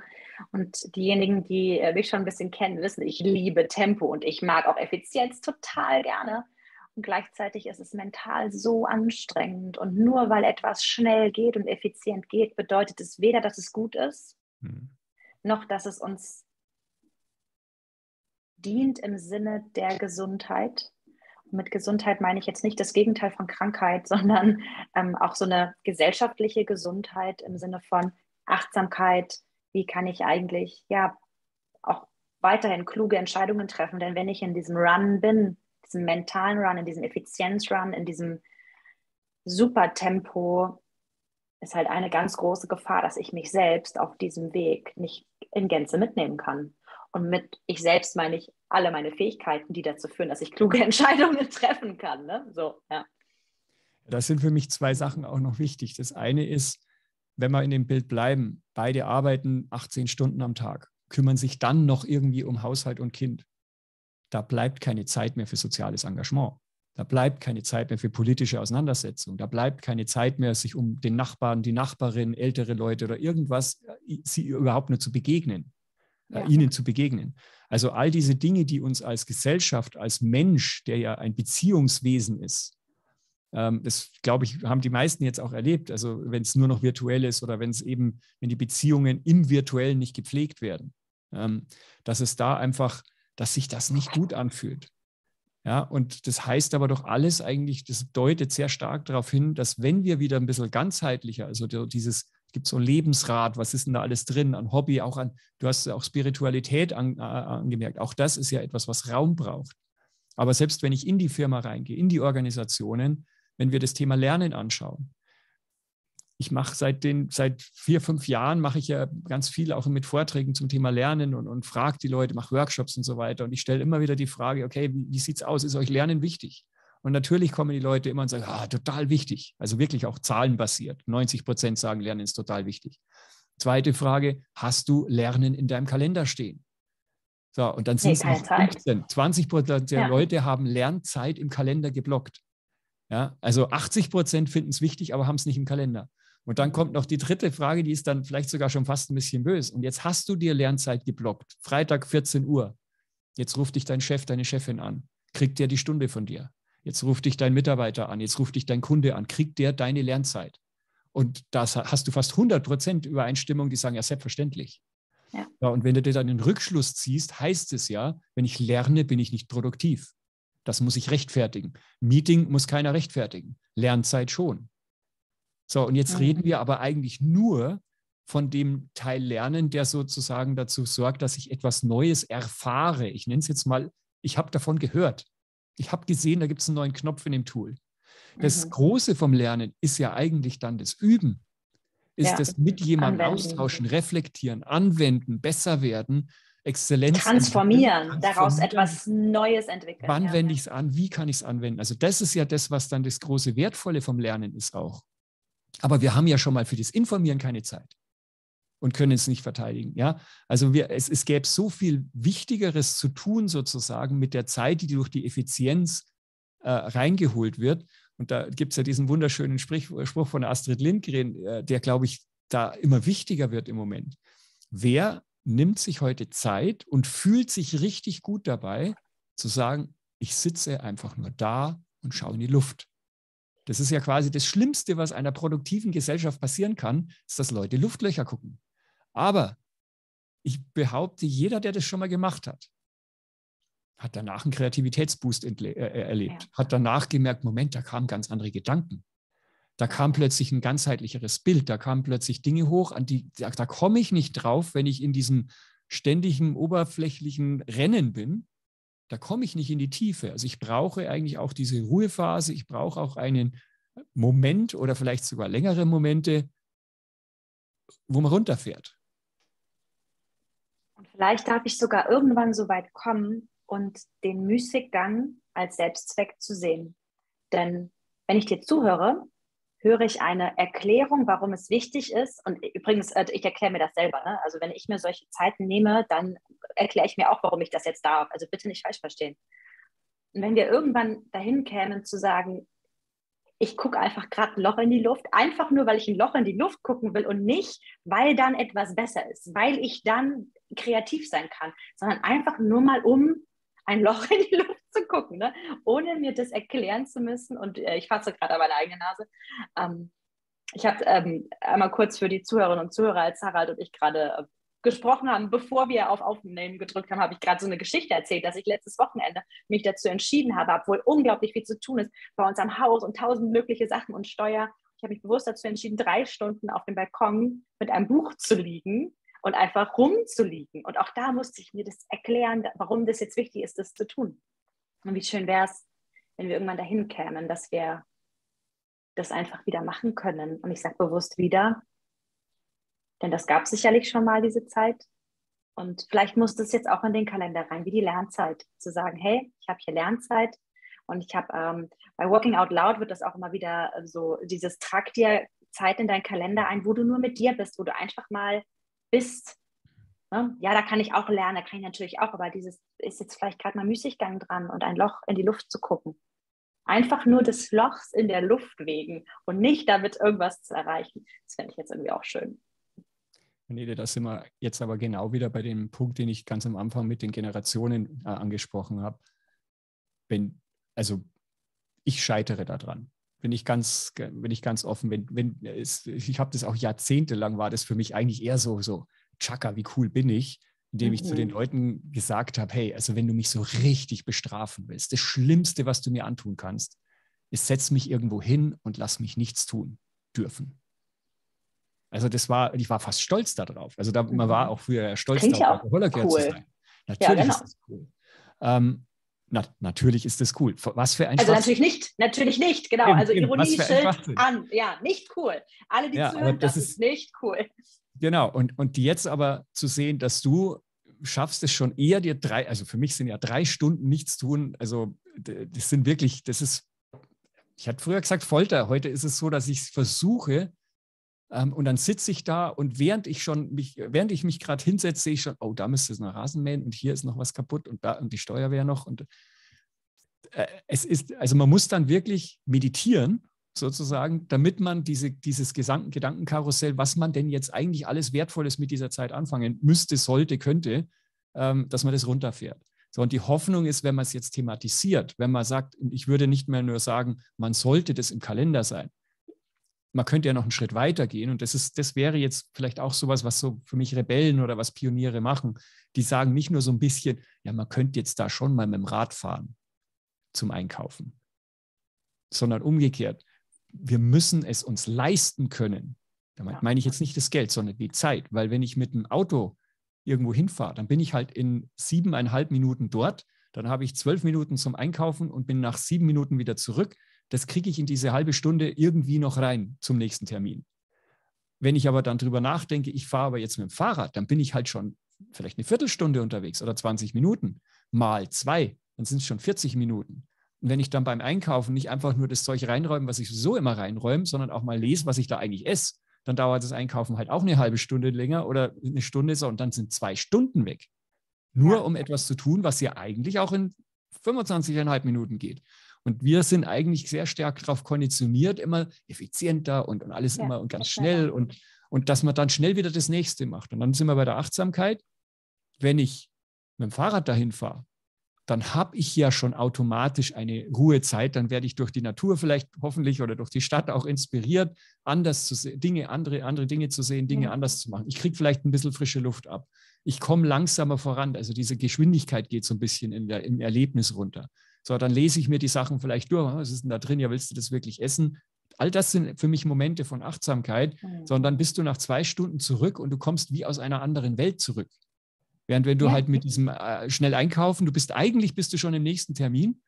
Und diejenigen, die äh, mich schon ein bisschen kennen, wissen, ich liebe Tempo und ich mag auch Effizienz total gerne. Und gleichzeitig ist es mental so anstrengend. Und nur weil etwas schnell geht und effizient geht, bedeutet es weder, dass es gut ist, hm noch dass es uns dient im Sinne der Gesundheit. Mit Gesundheit meine ich jetzt nicht das Gegenteil von Krankheit, sondern ähm, auch so eine gesellschaftliche Gesundheit im Sinne von Achtsamkeit. Wie kann ich eigentlich ja auch weiterhin kluge Entscheidungen treffen? Denn wenn ich in diesem Run bin, diesem mentalen Run, in diesem Effizienzrun, in diesem Supertempo, ist halt eine ganz große Gefahr, dass ich mich selbst auf diesem Weg nicht in Gänze mitnehmen kann. Und mit ich selbst meine ich alle meine Fähigkeiten, die dazu führen, dass ich kluge Entscheidungen treffen kann. Ne? So, ja. Das sind für mich zwei Sachen auch noch wichtig. Das eine ist, wenn wir in dem Bild bleiben, beide arbeiten 18 Stunden am Tag, kümmern sich dann noch irgendwie um Haushalt und Kind. Da bleibt keine Zeit mehr für soziales Engagement. Da bleibt keine Zeit mehr für politische Auseinandersetzung. Da bleibt keine Zeit mehr, sich um den Nachbarn, die Nachbarin, ältere Leute oder irgendwas, äh, sie überhaupt nur zu begegnen, ja. ihnen zu begegnen. Also all diese Dinge, die uns als Gesellschaft, als Mensch, der ja ein Beziehungswesen ist, ähm, das glaube ich, haben die meisten jetzt auch erlebt. Also wenn es nur noch virtuell ist oder wenn es eben, wenn die Beziehungen im Virtuellen nicht gepflegt werden, ähm, dass es da einfach, dass sich das nicht gut anfühlt. Ja, und das heißt aber doch alles eigentlich, das deutet sehr stark darauf hin, dass wenn wir wieder ein bisschen ganzheitlicher, also dieses, es gibt so ein Lebensrat, was ist denn da alles drin, an Hobby, auch an, du hast auch Spiritualität an, äh, angemerkt, auch das ist ja etwas, was Raum braucht. Aber selbst wenn ich in die Firma reingehe, in die Organisationen, wenn wir das Thema Lernen anschauen, ich mache seit den, seit vier, fünf Jahren mache ich ja ganz viel auch mit Vorträgen zum Thema Lernen und, und frage die Leute, mache Workshops und so weiter. Und ich stelle immer wieder die Frage, okay, wie, wie sieht es aus? Ist euch Lernen wichtig? Und natürlich kommen die Leute immer und sagen, ah, total wichtig. Also wirklich auch zahlenbasiert. 90 Prozent sagen, Lernen ist total wichtig. Zweite Frage, hast du Lernen in deinem Kalender stehen? So, und dann sind es 15. 20 Prozent der ja. Leute haben Lernzeit im Kalender geblockt. Ja, also 80 Prozent finden es wichtig, aber haben es nicht im Kalender. Und dann kommt noch die dritte Frage, die ist dann vielleicht sogar schon fast ein bisschen böse. Und jetzt hast du dir Lernzeit geblockt, Freitag 14 Uhr. Jetzt ruft dich dein Chef, deine Chefin an, kriegt der die Stunde von dir. Jetzt ruft dich dein Mitarbeiter an, jetzt ruft dich dein Kunde an, kriegt der deine Lernzeit. Und da hast du fast 100 Prozent Übereinstimmung, die sagen, ja, selbstverständlich. Ja. ja. und wenn du dir dann den Rückschluss ziehst, heißt es ja, wenn ich lerne, bin ich nicht produktiv. Das muss ich rechtfertigen. Meeting muss keiner rechtfertigen. Lernzeit schon. So, und jetzt mhm. reden wir aber eigentlich nur von dem Teil Lernen, der sozusagen dazu sorgt, dass ich etwas Neues erfahre. Ich nenne es jetzt mal, ich habe davon gehört. Ich habe gesehen, da gibt es einen neuen Knopf in dem Tool. Das mhm. Große vom Lernen ist ja eigentlich dann das Üben. Ist ja. das mit jemandem austauschen, reflektieren, anwenden, besser werden, Exzellenz. Transformieren, daraus etwas Neues entwickeln. Wann ja. wende ich es an? Wie kann ich es anwenden? Also das ist ja das, was dann das große Wertvolle vom Lernen ist auch. Aber wir haben ja schon mal für das Informieren keine Zeit und können es nicht verteidigen. Ja, also wir, es, es gäbe so viel Wichtigeres zu tun sozusagen mit der Zeit, die durch die Effizienz äh, reingeholt wird. Und da gibt es ja diesen wunderschönen Sprich, Spruch von Astrid Lindgren, äh, der, glaube ich, da immer wichtiger wird im Moment. Wer nimmt sich heute Zeit und fühlt sich richtig gut dabei, zu sagen, ich sitze einfach nur da und schaue in die Luft. Das ist ja quasi das Schlimmste, was einer produktiven Gesellschaft passieren kann, ist, dass Leute Luftlöcher gucken. Aber ich behaupte, jeder, der das schon mal gemacht hat, hat danach einen Kreativitätsboost äh, erlebt, ja. hat danach gemerkt, Moment, da kamen ganz andere Gedanken. Da kam plötzlich ein ganzheitlicheres Bild, da kamen plötzlich Dinge hoch, an die, da, da komme ich nicht drauf, wenn ich in diesem ständigen, oberflächlichen Rennen bin. Da komme ich nicht in die Tiefe. Also ich brauche eigentlich auch diese Ruhephase, ich brauche auch einen Moment oder vielleicht sogar längere Momente, wo man runterfährt. Und vielleicht darf ich sogar irgendwann so weit kommen und den Müßiggang als Selbstzweck zu sehen. Denn wenn ich dir zuhöre, höre ich eine Erklärung, warum es wichtig ist. Und übrigens, äh, ich erkläre mir das selber. Ne? Also wenn ich mir solche Zeiten nehme, dann erkläre ich mir auch, warum ich das jetzt darf. Also bitte nicht falsch verstehen. Und wenn wir irgendwann dahin kämen zu sagen, ich gucke einfach gerade ein Loch in die Luft, einfach nur, weil ich ein Loch in die Luft gucken will und nicht, weil dann etwas besser ist, weil ich dann kreativ sein kann, sondern einfach nur mal, um ein Loch in die Luft zu gucken, ne? ohne mir das erklären zu müssen. Und äh, ich fasse gerade aber meine eigene Nase. Ähm, ich habe ähm, einmal kurz für die Zuhörerinnen und Zuhörer, als Harald und ich gerade äh, gesprochen haben, bevor wir auf Aufnehmen gedrückt haben, habe ich gerade so eine Geschichte erzählt, dass ich letztes Wochenende mich dazu entschieden habe, obwohl unglaublich viel zu tun ist bei uns am Haus und tausend mögliche Sachen und Steuer. Ich habe mich bewusst dazu entschieden, drei Stunden auf dem Balkon mit einem Buch zu liegen und einfach rumzuliegen. Und auch da musste ich mir das erklären, warum das jetzt wichtig ist, das zu tun. Und wie schön wäre es, wenn wir irgendwann dahin kämen, dass wir das einfach wieder machen können. Und ich sage bewusst wieder, denn das gab es sicherlich schon mal, diese Zeit. Und vielleicht muss das jetzt auch in den Kalender rein, wie die Lernzeit, zu sagen, hey, ich habe hier Lernzeit und ich habe ähm, bei Walking Out Loud wird das auch immer wieder so, dieses trag dir Zeit in deinen Kalender ein, wo du nur mit dir bist, wo du einfach mal bist. Ne? Ja, da kann ich auch lernen, da kann ich natürlich auch, aber dieses ist jetzt vielleicht gerade mal Müßiggang dran und ein Loch in die Luft zu gucken. Einfach nur des Lochs in der Luft wegen und nicht damit irgendwas zu erreichen. Das fände ich jetzt irgendwie auch schön. Nee, da sind wir jetzt aber genau wieder bei dem Punkt, den ich ganz am Anfang mit den Generationen äh, angesprochen habe. Wenn, also ich scheitere daran. Bin ich ganz, bin ich ganz offen. Wenn, wenn es, ich habe das auch jahrzehntelang, war das für mich eigentlich eher so, so, Chaka, wie cool bin ich, indem mhm. ich zu den mhm. Leuten gesagt habe, hey, also wenn du mich so richtig bestrafen willst, das Schlimmste, was du mir antun kannst, ist, setz mich irgendwo hin und lass mich nichts tun dürfen. Also das war, ich war fast stolz darauf. Also da, man war mhm. auch früher stolz Klingt darauf, cool. zu sein. Natürlich ja, genau. ist das cool. Ähm, na, natürlich ist das cool. Was für ein Also natürlich nicht, natürlich nicht, genau. Eben, also Ironie-Schild an. Ja, nicht cool. Alle, die ja, zuhören, das, das ist, ist nicht cool. Genau, und, und jetzt aber zu sehen, dass du schaffst es schon eher dir drei, also für mich sind ja drei Stunden nichts tun, also das sind wirklich, das ist, ich hatte früher gesagt Folter, heute ist es so, dass ich versuche, und dann sitze ich da und während ich schon mich, während ich mich gerade hinsetze, sehe ich schon, oh, da müsste es noch Rasen mähen und hier ist noch was kaputt und da und die Steuerwehr noch. Und äh, es ist, also man muss dann wirklich meditieren, sozusagen, damit man diese, dieses Gedanken Gedankenkarussell, was man denn jetzt eigentlich alles Wertvolles mit dieser Zeit anfangen müsste, sollte, könnte, ähm, dass man das runterfährt. So, und die Hoffnung ist, wenn man es jetzt thematisiert, wenn man sagt, ich würde nicht mehr nur sagen, man sollte das im Kalender sein, man könnte ja noch einen Schritt weiter gehen. Und das, ist, das wäre jetzt vielleicht auch sowas, was so für mich Rebellen oder was Pioniere machen. Die sagen nicht nur so ein bisschen, ja, man könnte jetzt da schon mal mit dem Rad fahren. zum Einkaufen, sondern umgekehrt. Wir müssen es uns leisten können. Damit meine ich jetzt nicht das Geld, sondern die Zeit, weil wenn ich mit dem Auto irgendwo hinfahre, dann bin ich halt in siebeneinhalb Minuten dort, dann habe ich zwölf Minuten zum Einkaufen und bin nach sieben Minuten wieder zurück. Das kriege ich in diese halbe Stunde irgendwie noch rein zum nächsten Termin. Wenn ich aber dann drüber nachdenke, ich fahre aber jetzt mit dem Fahrrad, dann bin ich halt schon vielleicht eine Viertelstunde unterwegs oder 20 Minuten mal zwei, dann sind es schon 40 Minuten. Und wenn ich dann beim Einkaufen nicht einfach nur das Zeug reinräume, was ich so immer reinräume, sondern auch mal lese, was ich da eigentlich esse, dann dauert das Einkaufen halt auch eine halbe Stunde länger oder eine Stunde so und dann sind zwei Stunden weg. Nur um etwas zu tun, was ja eigentlich auch in 25,5 Minuten geht. Und wir sind eigentlich sehr stark darauf konditioniert, immer effizienter und, und alles ja, immer und ganz schnell und, und dass man dann schnell wieder das nächste macht. Und dann sind wir bei der Achtsamkeit. Wenn ich mit dem Fahrrad dahin fahre, dann habe ich ja schon automatisch eine Ruhezeit. Dann werde ich durch die Natur vielleicht hoffentlich oder durch die Stadt auch inspiriert, anders zu sehen, Dinge, andere, andere Dinge zu sehen, Dinge ja. anders zu machen. Ich kriege vielleicht ein bisschen frische Luft ab. Ich komme langsamer voran. Also diese Geschwindigkeit geht so ein bisschen in der, im Erlebnis runter. So, dann lese ich mir die Sachen vielleicht durch. Was ist denn da drin? Ja, willst du das wirklich essen? All das sind für mich Momente von Achtsamkeit, mhm. sondern bist du nach zwei Stunden zurück und du kommst wie aus einer anderen Welt zurück. Während wenn du ja. halt mit diesem äh, schnell einkaufen, du bist eigentlich bist du schon im nächsten Termin,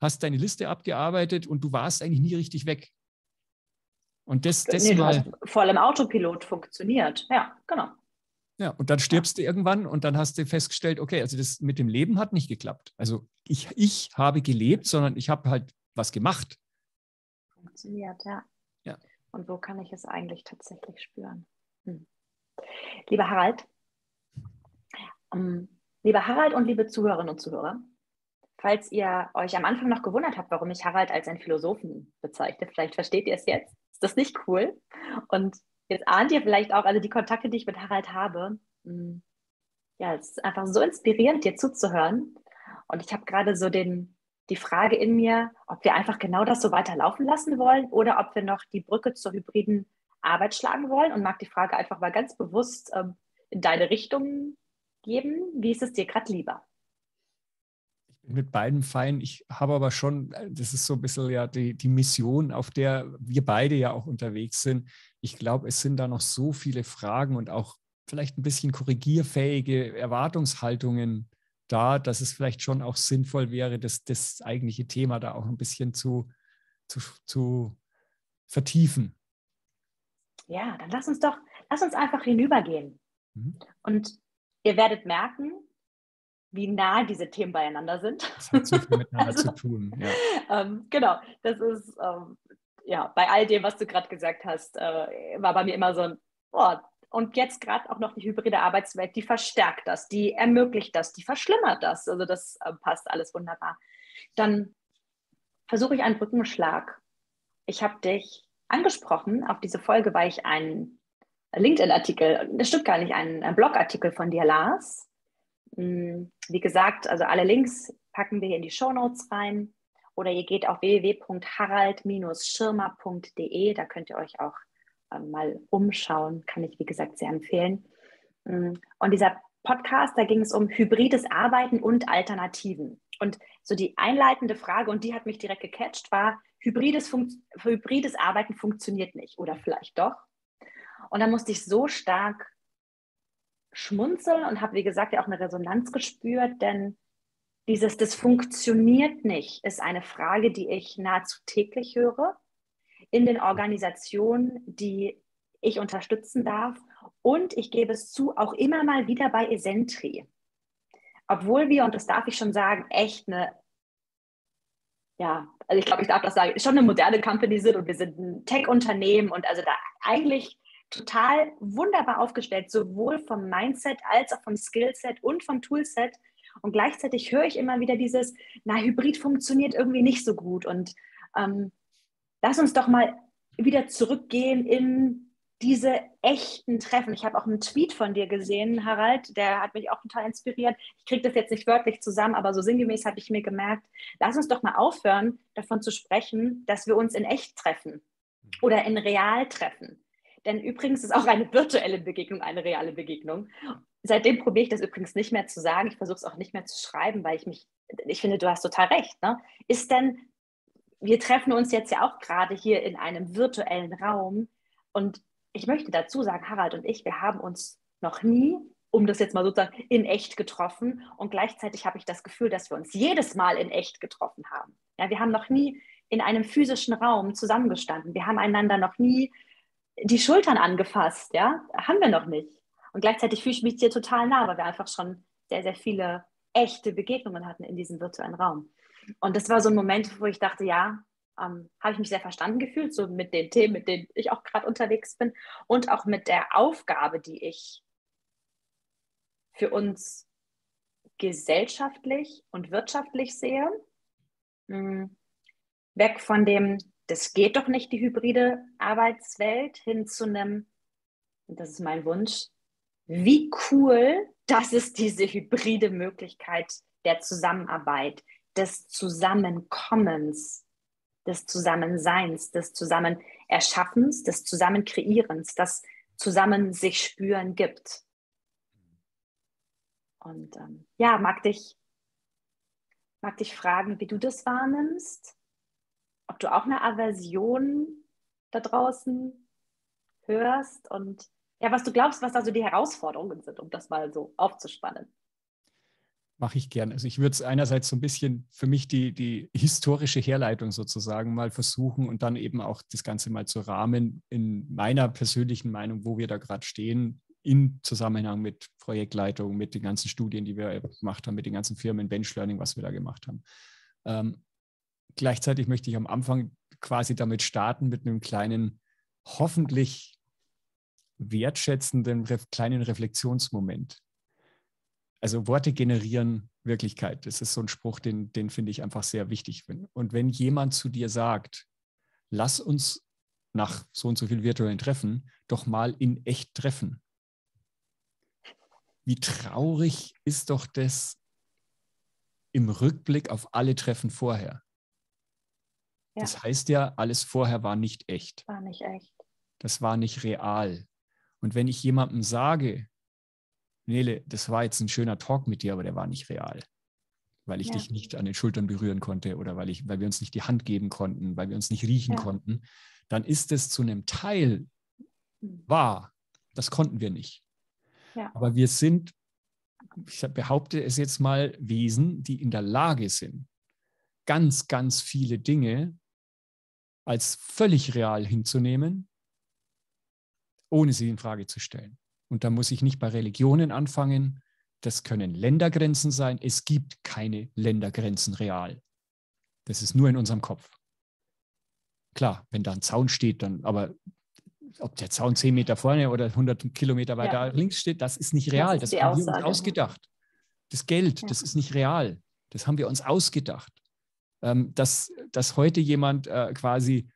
hast deine Liste abgearbeitet und du warst eigentlich nie richtig weg. Und das, das nee, mal, voll im Autopilot funktioniert. Ja, genau. Ja, und dann stirbst du irgendwann und dann hast du festgestellt, okay, also das mit dem Leben hat nicht geklappt. Also ich, ich habe gelebt, sondern ich habe halt was gemacht. Funktioniert, ja. ja. Und wo kann ich es eigentlich tatsächlich spüren? Hm. Lieber Harald, um, ähm, lieber Harald und liebe Zuhörerinnen und Zuhörer, falls ihr euch am Anfang noch gewundert habt, warum ich Harald als einen Philosophen bezeichne, vielleicht versteht ihr es jetzt. Ist das nicht cool? Und Jetzt ahnt ihr vielleicht auch, also die Kontakte, die ich mit Harald habe, hm, ja, es ist einfach so inspirierend, dir zuzuhören. Und ich habe gerade so den, die Frage in mir, ob wir einfach genau das so weiterlaufen lassen wollen oder ob wir noch die Brücke zur hybriden Arbeit schlagen wollen und mag die Frage einfach mal ganz bewusst ähm, in deine Richtung geben. Wie ist es dir gerade lieber? mit beiden fein. Ich habe aber schon, äh, das ist so ein bisschen ja die, die Mission, auf der wir beide ja auch unterwegs sind. Ich glaube, es sind da noch so viele Fragen und auch vielleicht ein bisschen korrigierfähige Erwartungshaltungen da, dass es vielleicht schon auch sinnvoll wäre, das, das eigentliche Thema da auch ein bisschen zu, zu, zu vertiefen. Ja, dann lass uns doch, lass uns einfach hinübergehen. Mhm. Und ihr werdet merken, wie nah diese Themen beieinander sind. Das hat so viel miteinander also, zu tun. Ja. Ähm, genau, das ist ähm, ja bei all dem, was du gerade gesagt hast, äh, war bei mir immer so ein, oh, und jetzt gerade auch noch die hybride Arbeitswelt, die verstärkt das, die ermöglicht das, die verschlimmert das. Also das äh, passt alles wunderbar. Dann versuche ich einen Brückenschlag. Ich habe dich angesprochen auf diese Folge, weil ich einen LinkedIn-Artikel, das stimmt gar nicht, einen, einen Blogartikel von dir las hm, wie gesagt, also alle Links packen wir hier in die Show Notes rein oder ihr geht auf www.harald-schirmer.de, da könnt ihr euch auch ähm, mal umschauen, kann ich wie gesagt sehr empfehlen. Hm, und dieser Podcast, da ging es um hybrides Arbeiten und Alternativen. Und so die einleitende Frage, und die hat mich direkt gecatcht, war, hybrides, hybrides Arbeiten funktioniert nicht oder vielleicht doch. Und da musste ich so stark schmunzeln und habe, wie gesagt, ja auch eine Resonanz gespürt, denn dieses, das funktioniert nicht, ist eine Frage, die ich nahezu täglich höre in den Organisationen, die ich unterstützen darf. Und ich gebe es zu, auch immer mal wieder bei Esentri. Obwohl wir, und das darf ich schon sagen, echt eine, ja, also ich glaube, ich darf das sagen, schon eine moderne Company sind und wir sind ein Tech-Unternehmen und also da eigentlich total wunderbar aufgestellt, sowohl vom Mindset als auch vom Skillset und vom Toolset. Und gleichzeitig höre ich immer wieder dieses, na, Hybrid funktioniert irgendwie nicht so gut. Und ähm, lass uns doch mal wieder zurückgehen in diese echten Treffen. Ich habe auch einen Tweet von dir gesehen, Harald, der hat mich auch total inspiriert. Ich kriege das jetzt nicht wörtlich zusammen, aber so sinngemäß habe ich mir gemerkt, lass uns doch mal aufhören, davon zu sprechen, dass wir uns in echt treffen oder in real treffen. Denn übrigens ist auch eine virtuelle Begegnung eine reale Begegnung. Seitdem probiere ich das übrigens nicht mehr zu sagen. Ich versuche es auch nicht mehr zu schreiben, weil ich mich ich finde, du hast total recht. Ne? Ist denn, wir treffen uns jetzt ja auch gerade hier in einem virtuellen Raum und ich möchte dazu sagen, Harald und ich, wir haben uns noch nie, um das jetzt mal sozusagen in echt getroffen und gleichzeitig habe ich das Gefühl, dass wir uns jedes Mal in echt getroffen haben. Ja, wir haben noch nie in einem physischen Raum zusammengestanden. Wir haben einander noch nie die Schultern angefasst, ja, haben wir noch nicht. Und gleichzeitig fühle ich mich dir total nah, weil wir einfach schon sehr, sehr viele echte Begegnungen hatten in diesem virtuellen Raum. Und das war so ein Moment, wo ich dachte, ja, ähm, habe ich mich sehr verstanden gefühlt, so mit den Themen, mit denen ich auch gerade unterwegs bin und auch mit der Aufgabe, die ich für uns gesellschaftlich und wirtschaftlich sehe. Hm, weg von dem, das geht doch nicht, die hybride Arbeitswelt, hin zu einem, und das ist mein Wunsch, wie cool, dass es diese hybride Möglichkeit der Zusammenarbeit, des Zusammenkommens, des Zusammenseins, des Zusammenerschaffens, des Zusammenkreierens, das Zusammen sich spüren gibt. Und ähm, ja, mag dich, mag dich fragen, wie du das wahrnimmst, ob du auch eine Aversion da draußen hörst und ja, was du glaubst, was da so die Herausforderungen sind, um das mal so aufzuspannen. Mache ich gern. Also ich würde es einerseits so ein bisschen für mich die, die historische Herleitung sozusagen mal versuchen und dann eben auch das Ganze mal zu rahmen in meiner persönlichen Meinung, wo wir da gerade stehen, in Zusammenhang mit Projektleitung, mit den ganzen Studien, die wir gemacht haben, mit den ganzen Firmen, Bench Learning, was wir da gemacht haben. Ähm, gleichzeitig möchte ich am Anfang quasi damit starten mit einem kleinen, hoffentlich wertschätzenden kleinen Reflexionsmoment. Also Worte generieren Wirklichkeit. Das ist so ein Spruch, den, den finde ich einfach sehr wichtig. Und wenn jemand zu dir sagt, lass uns nach so und so viel virtuellen Treffen doch mal in echt treffen. Wie traurig ist doch das im Rückblick auf alle Treffen vorher. Ja. Das heißt ja, alles vorher war nicht echt. War nicht echt. Das war nicht real. Und wenn ich jemandem sage, Nele, das war jetzt ein schöner Talk mit dir, aber der war nicht real, weil ich ja. dich nicht an den Schultern berühren konnte oder weil, ich, weil wir uns nicht die Hand geben konnten, weil wir uns nicht riechen ja. konnten, dann ist es zu einem Teil hm. wahr. Das konnten wir nicht. Ja. Aber wir sind, ich behaupte es jetzt mal, Wesen, die in der Lage sind, ganz, ganz viele Dinge als völlig real hinzunehmen ohne sie in Frage zu stellen. Und da muss ich nicht bei Religionen anfangen. Das können Ländergrenzen sein. Es gibt keine Ländergrenzen real. Das ist nur in unserem Kopf. Klar, wenn da ein Zaun steht, dann, aber ob der Zaun zehn Meter vorne oder 100 Kilometer weiter ja. links steht, das ist nicht real. Das, das haben wir uns ausgedacht. Das Geld, ja. das ist nicht real. Das haben wir uns ausgedacht. Ähm, dass, dass heute jemand äh, quasi,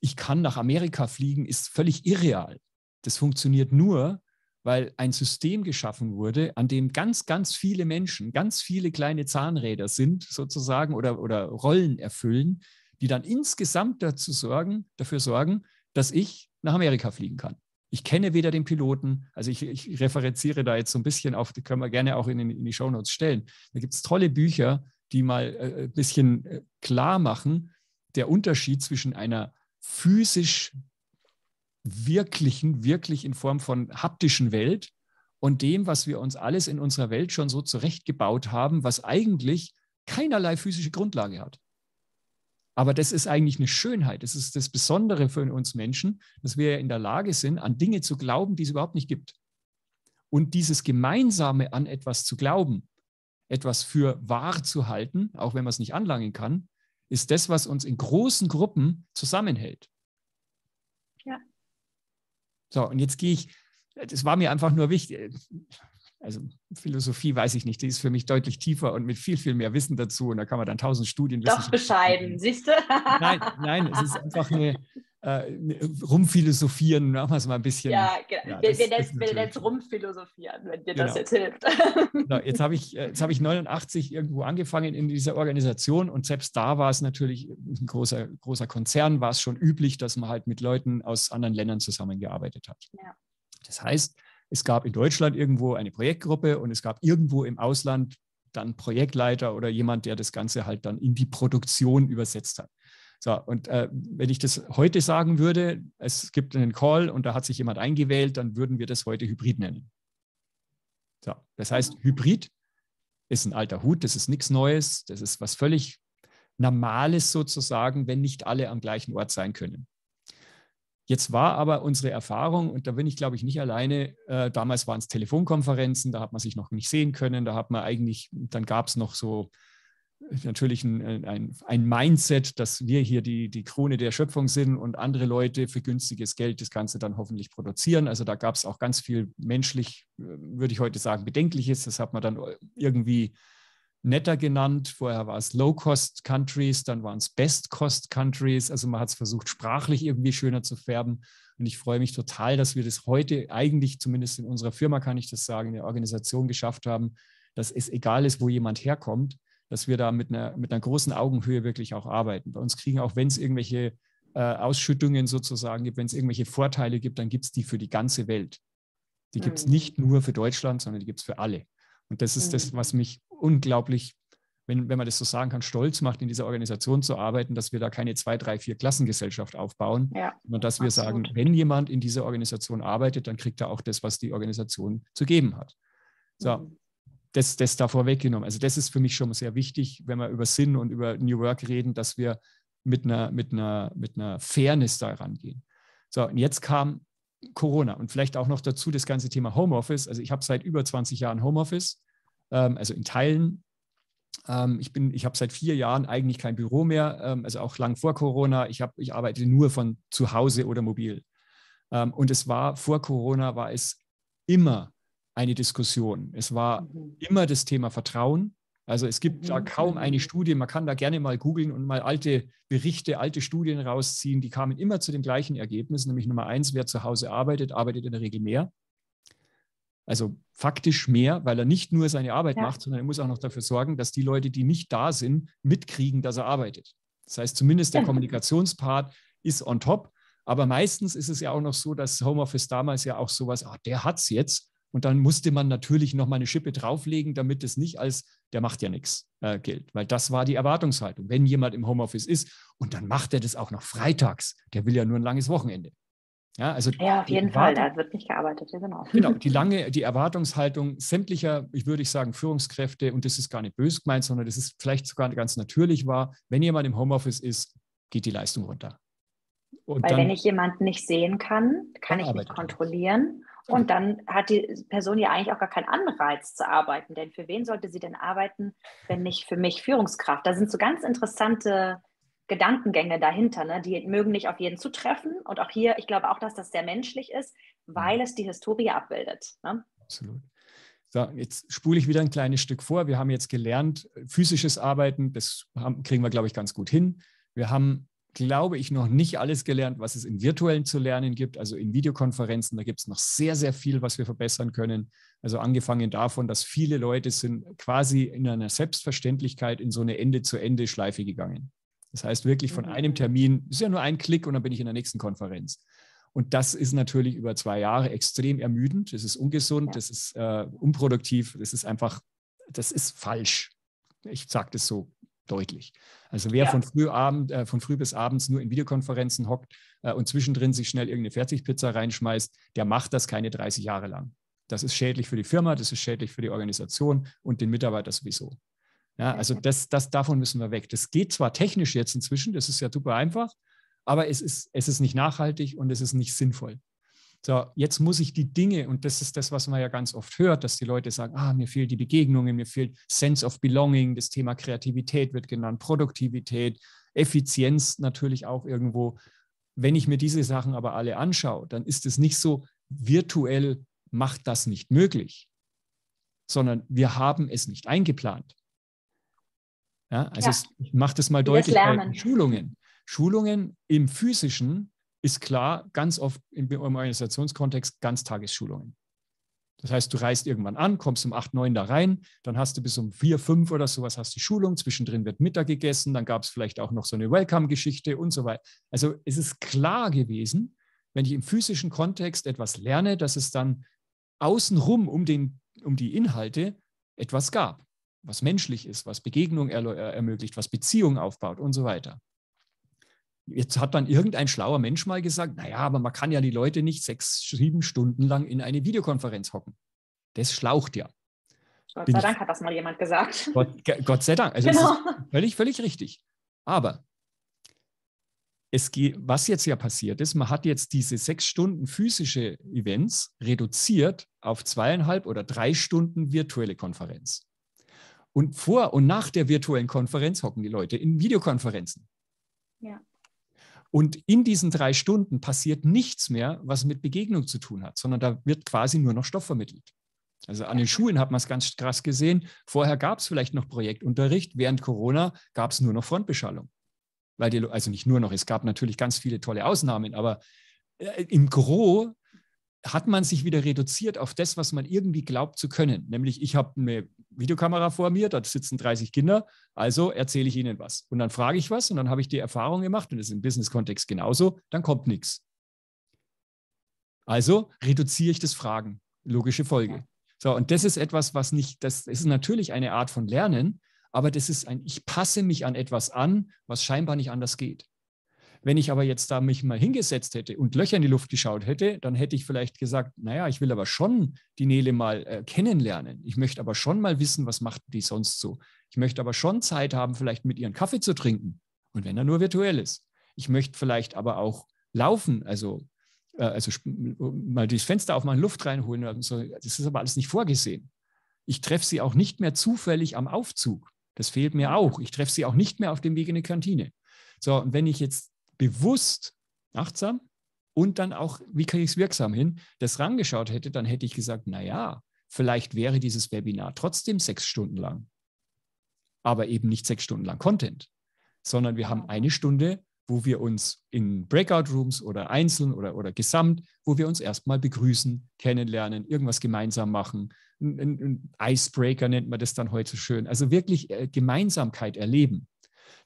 ich kann nach Amerika fliegen, ist völlig irreal. Das funktioniert nur, weil ein System geschaffen wurde, an dem ganz, ganz viele Menschen, ganz viele kleine Zahnräder sind sozusagen oder, oder Rollen erfüllen, die dann insgesamt dazu sorgen, dafür sorgen, dass ich nach Amerika fliegen kann. Ich kenne weder den Piloten, also ich, ich referenziere da jetzt so ein bisschen auf, die können wir gerne auch in, in die Shownotes stellen. Da gibt es tolle Bücher, die mal äh, ein bisschen äh, klar machen, der Unterschied zwischen einer physisch wirklichen, wirklich in Form von haptischen Welt und dem, was wir uns alles in unserer Welt schon so zurechtgebaut haben, was eigentlich keinerlei physische Grundlage hat. Aber das ist eigentlich eine Schönheit. Das ist das Besondere für uns Menschen, dass wir in der Lage sind, an Dinge zu glauben, die es überhaupt nicht gibt. Und dieses Gemeinsame an etwas zu glauben, etwas für wahr zu halten, auch wenn man es nicht anlangen kann, ist das, was uns in großen Gruppen zusammenhält. Ja. So, und jetzt gehe ich, das war mir einfach nur wichtig. Also Philosophie weiß ich nicht, die ist für mich deutlich tiefer und mit viel, viel mehr Wissen dazu. Und da kann man dann tausend Studien. Doch bescheiden, siehst du? Nein, nein, es ist einfach eine, äh, rumphilosophieren, machen wir es mal ein bisschen. Ja, genau. Ja, wir, wir nennen es rumphilosophieren, wenn dir genau. das jetzt hilft. Genau. Jetzt habe ich, äh, hab ich 89 irgendwo angefangen in dieser Organisation und selbst da war es natürlich ein großer, großer Konzern, war es schon üblich, dass man halt mit Leuten aus anderen Ländern zusammengearbeitet hat. Ja. Das heißt, es gab in Deutschland irgendwo eine Projektgruppe und es gab irgendwo im Ausland dann Projektleiter oder jemand, der das Ganze halt dann in die Produktion übersetzt hat. So, und äh, wenn ich das heute sagen würde, es gibt einen Call und da hat sich jemand eingewählt, dann würden wir das heute Hybrid nennen. So, das heißt, Hybrid ist ein alter Hut, das ist nichts Neues, das ist was völlig Normales sozusagen, wenn nicht alle am gleichen Ort sein können. Jetzt war aber unsere Erfahrung, und da bin ich, glaube ich, nicht alleine, äh, damals waren es Telefonkonferenzen, da hat man sich noch nicht sehen können, da hat man eigentlich, dann gab es noch so natürlich ein, ein, ein, Mindset, dass wir hier die, die Krone der Schöpfung sind und andere Leute für günstiges Geld das Ganze dann hoffentlich produzieren. Also da gab es auch ganz viel menschlich, äh, würde ich heute sagen, Bedenkliches. Das hat man dann irgendwie netter genannt. Vorher war es Low-Cost-Countries, dann waren es Best-Cost-Countries. Also man hat es versucht, sprachlich irgendwie schöner zu färben. Und ich freue mich total, dass wir das heute eigentlich, zumindest in unserer Firma kann ich das sagen, in der Organisation geschafft haben, dass es egal ist, wo jemand herkommt, dass wir da mit einer, mit einer großen Augenhöhe wirklich auch arbeiten. Bei uns kriegen auch, wenn es irgendwelche äh, Ausschüttungen sozusagen gibt, wenn es irgendwelche Vorteile gibt, dann gibt es die für die ganze Welt. Die gibt es mhm. nicht nur für Deutschland, sondern die gibt es für alle. Und das ist mhm. das, was mich unglaublich, wenn, wenn man das so sagen kann, stolz macht, in dieser Organisation zu arbeiten, dass wir da keine zwei, drei, vier Klassengesellschaft aufbauen, ja, sondern dass wir absolut. sagen, wenn jemand in dieser Organisation arbeitet, dann kriegt er auch das, was die Organisation zu geben hat. So, mhm das, das davor weggenommen. Also das ist für mich schon sehr wichtig, wenn wir über Sinn und über New Work reden, dass wir mit einer, mit einer, mit einer Fairness da rangehen. So, und jetzt kam Corona und vielleicht auch noch dazu das ganze Thema Homeoffice. Also ich habe seit über 20 Jahren Homeoffice, ähm, also in Teilen. Ähm, ich ich habe seit vier Jahren eigentlich kein Büro mehr, ähm, also auch lang vor Corona. Ich, hab, ich arbeite nur von zu Hause oder mobil. Ähm, und es war vor Corona, war es immer eine Diskussion. Es war mhm. immer das Thema Vertrauen. Also es gibt mhm. da kaum eine Studie, man kann da gerne mal googeln und mal alte Berichte, alte Studien rausziehen, die kamen immer zu dem gleichen Ergebnis, nämlich Nummer eins, wer zu Hause arbeitet, arbeitet in der Regel mehr. Also faktisch mehr, weil er nicht nur seine Arbeit ja. macht, sondern er muss auch noch dafür sorgen, dass die Leute, die nicht da sind, mitkriegen, dass er arbeitet. Das heißt, zumindest der Kommunikationspart ist on top. Aber meistens ist es ja auch noch so, dass Homeoffice damals ja auch sowas, ach, der hat es jetzt. Und dann musste man natürlich noch mal eine Schippe drauflegen, damit es nicht als, der macht ja nichts, äh, gilt. Weil das war die Erwartungshaltung. Wenn jemand im Homeoffice ist und dann macht er das auch noch freitags, der will ja nur ein langes Wochenende. Ja, also ja auf jeden Fall, da wird nicht gearbeitet, ja, genau. Genau, die lange, die Erwartungshaltung sämtlicher, ich würde sagen, Führungskräfte, und das ist gar nicht böse gemeint, sondern das ist vielleicht sogar ganz natürlich war, wenn jemand im Homeoffice ist, geht die Leistung runter. Und Weil dann, wenn ich jemanden nicht sehen kann, kann ich nicht kontrollieren. Und dann hat die Person ja eigentlich auch gar keinen Anreiz zu arbeiten. Denn für wen sollte sie denn arbeiten, wenn nicht für mich Führungskraft? Da sind so ganz interessante Gedankengänge dahinter. Ne? Die mögen nicht auf jeden zutreffen. Und auch hier, ich glaube auch, dass das sehr menschlich ist, weil mhm. es die Historie abbildet. Ne? Absolut. So, jetzt spule ich wieder ein kleines Stück vor. Wir haben jetzt gelernt, physisches Arbeiten, das haben, kriegen wir, glaube ich, ganz gut hin. Wir haben glaube ich, noch nicht alles gelernt, was es in virtuellen zu lernen gibt, also in Videokonferenzen. Da gibt es noch sehr, sehr viel, was wir verbessern können. Also angefangen davon, dass viele Leute sind quasi in einer Selbstverständlichkeit in so eine Ende-zu-Ende-Schleife gegangen. Das heißt wirklich von einem mhm. Termin, ist ja nur ein Klick und dann bin ich in der nächsten Konferenz. Und das ist natürlich über zwei Jahre extrem ermüdend. Das ist ungesund, ja. das ist äh, unproduktiv, das ist einfach, das ist falsch. Ich sage das so deutlich. Also wer ja. von, früh Abend, äh, von früh bis abends nur in Videokonferenzen hockt äh, und zwischendrin sich schnell irgendeine Fertigpizza reinschmeißt, der macht das keine 30 Jahre lang. Das ist schädlich für die Firma, das ist schädlich für die Organisation und den Mitarbeiter sowieso. Ja, also das, das, davon müssen wir weg. Das geht zwar technisch jetzt inzwischen, das ist ja super einfach, aber es ist, es ist nicht nachhaltig und es ist nicht sinnvoll. So, jetzt muss ich die Dinge, und das ist das, was man ja ganz oft hört, dass die Leute sagen, ah, mir fehlt die Begegnungen, mir fehlt Sense of Belonging, das Thema Kreativität wird genannt, Produktivität, Effizienz natürlich auch irgendwo. Wenn ich mir diese Sachen aber alle anschaue, dann ist es nicht so, virtuell macht das nicht möglich, sondern wir haben es nicht eingeplant. Ja, also ja. Es, ich mache das mal deutlich bei Schulungen. Schulungen im physischen ist klar, ganz oft im Organisationskontext Ganztagesschulungen. Das heißt, du reist irgendwann an, kommst um 8, 9 da rein, dann hast du bis um 4, 5 oder sowas hast die Schulung, zwischendrin wird Mittag gegessen, dann gab es vielleicht auch noch so eine Welcome-Geschichte und so weiter. Also es ist klar gewesen, wenn ich im physischen Kontext etwas lerne, dass es dann außenrum um, den, um die Inhalte etwas gab. was menschlich ist, was Begegnung er ermöglicht, was Beziehung aufbaut und so weiter. Jetzt hat dann irgendein schlauer Mensch mal gesagt, naja, aber man kann ja die Leute nicht sechs, sieben Stunden lang in eine Videokonferenz hocken. Das schlaucht ja. Gott sei Dank hat das mal jemand gesagt. Gott, Gott sei Dank. Also genau. völlig, völlig richtig. Aber es geht, was jetzt ja passiert ist, man hat jetzt diese sechs Stunden physische Events reduziert auf zweieinhalb oder drei Stunden virtuelle Konferenz. Und vor und nach der virtuellen Konferenz hocken die Leute in Videokonferenzen. Ja. Und in diesen drei Stunden passiert nichts mehr, was mit Begegnung zu tun hat, sondern da wird quasi nur noch Stoff vermittelt. Also an den Schulen hat man es ganz krass gesehen. Vorher gab es vielleicht noch Projektunterricht. Während Corona gab es nur noch Frontbeschallung weil die, also nicht nur noch, es gab natürlich ganz viele tolle Ausnahmen, aber äh, im Gros hat man sich wieder reduziert auf das, was man irgendwie glaubt zu können. Nämlich, ich habe eine Videokamera vor mir, da sitzen 30 Kinder, also erzähle ich ihnen was. Und dann frage ich was und dann habe ich die Erfahrung gemacht, und das ist im Business-Kontext genauso, dann kommt nichts. Also reduziere ich das Fragen. Logische Folge. So, und das ist etwas, was nicht, das ist natürlich eine Art von Lernen, aber das ist ein, ich passe mich an etwas an, was scheinbar nicht anders geht. Wenn ich aber jetzt da mich mal hingesetzt hätte und Löcher in die Luft geschaut hätte, dann hätte ich vielleicht gesagt, naja, ich will aber schon die Nele mal äh, kennenlernen. Ich möchte aber schon mal wissen, was macht die sonst so. Ich möchte aber schon Zeit haben, vielleicht mit ihren Kaffee zu trinken. Und wenn er nur virtuell ist. Ich möchte vielleicht aber auch laufen, also, äh, also mal das Fenster aufmachen, Luft reinholen. So. Das ist aber alles nicht vorgesehen. Ich treffe sie auch nicht mehr zufällig am Aufzug. Das fehlt mir auch. Ich treffe sie auch nicht mehr auf dem Weg in die Kantine. So, und wenn ich jetzt bewusst, achtsam und dann auch, wie kriege ich es wirksam hin, das rangeschaut hätte, dann hätte ich gesagt, naja, vielleicht wäre dieses Webinar trotzdem sechs Stunden lang. Aber eben nicht sechs Stunden lang Content, sondern wir haben eine Stunde, wo wir uns in Breakout-Rooms oder einzeln oder, oder gesamt, wo wir uns erstmal begrüßen, kennenlernen, irgendwas gemeinsam machen, ein, ein Icebreaker nennt man das dann heute schön. Also wirklich äh, Gemeinsamkeit erleben.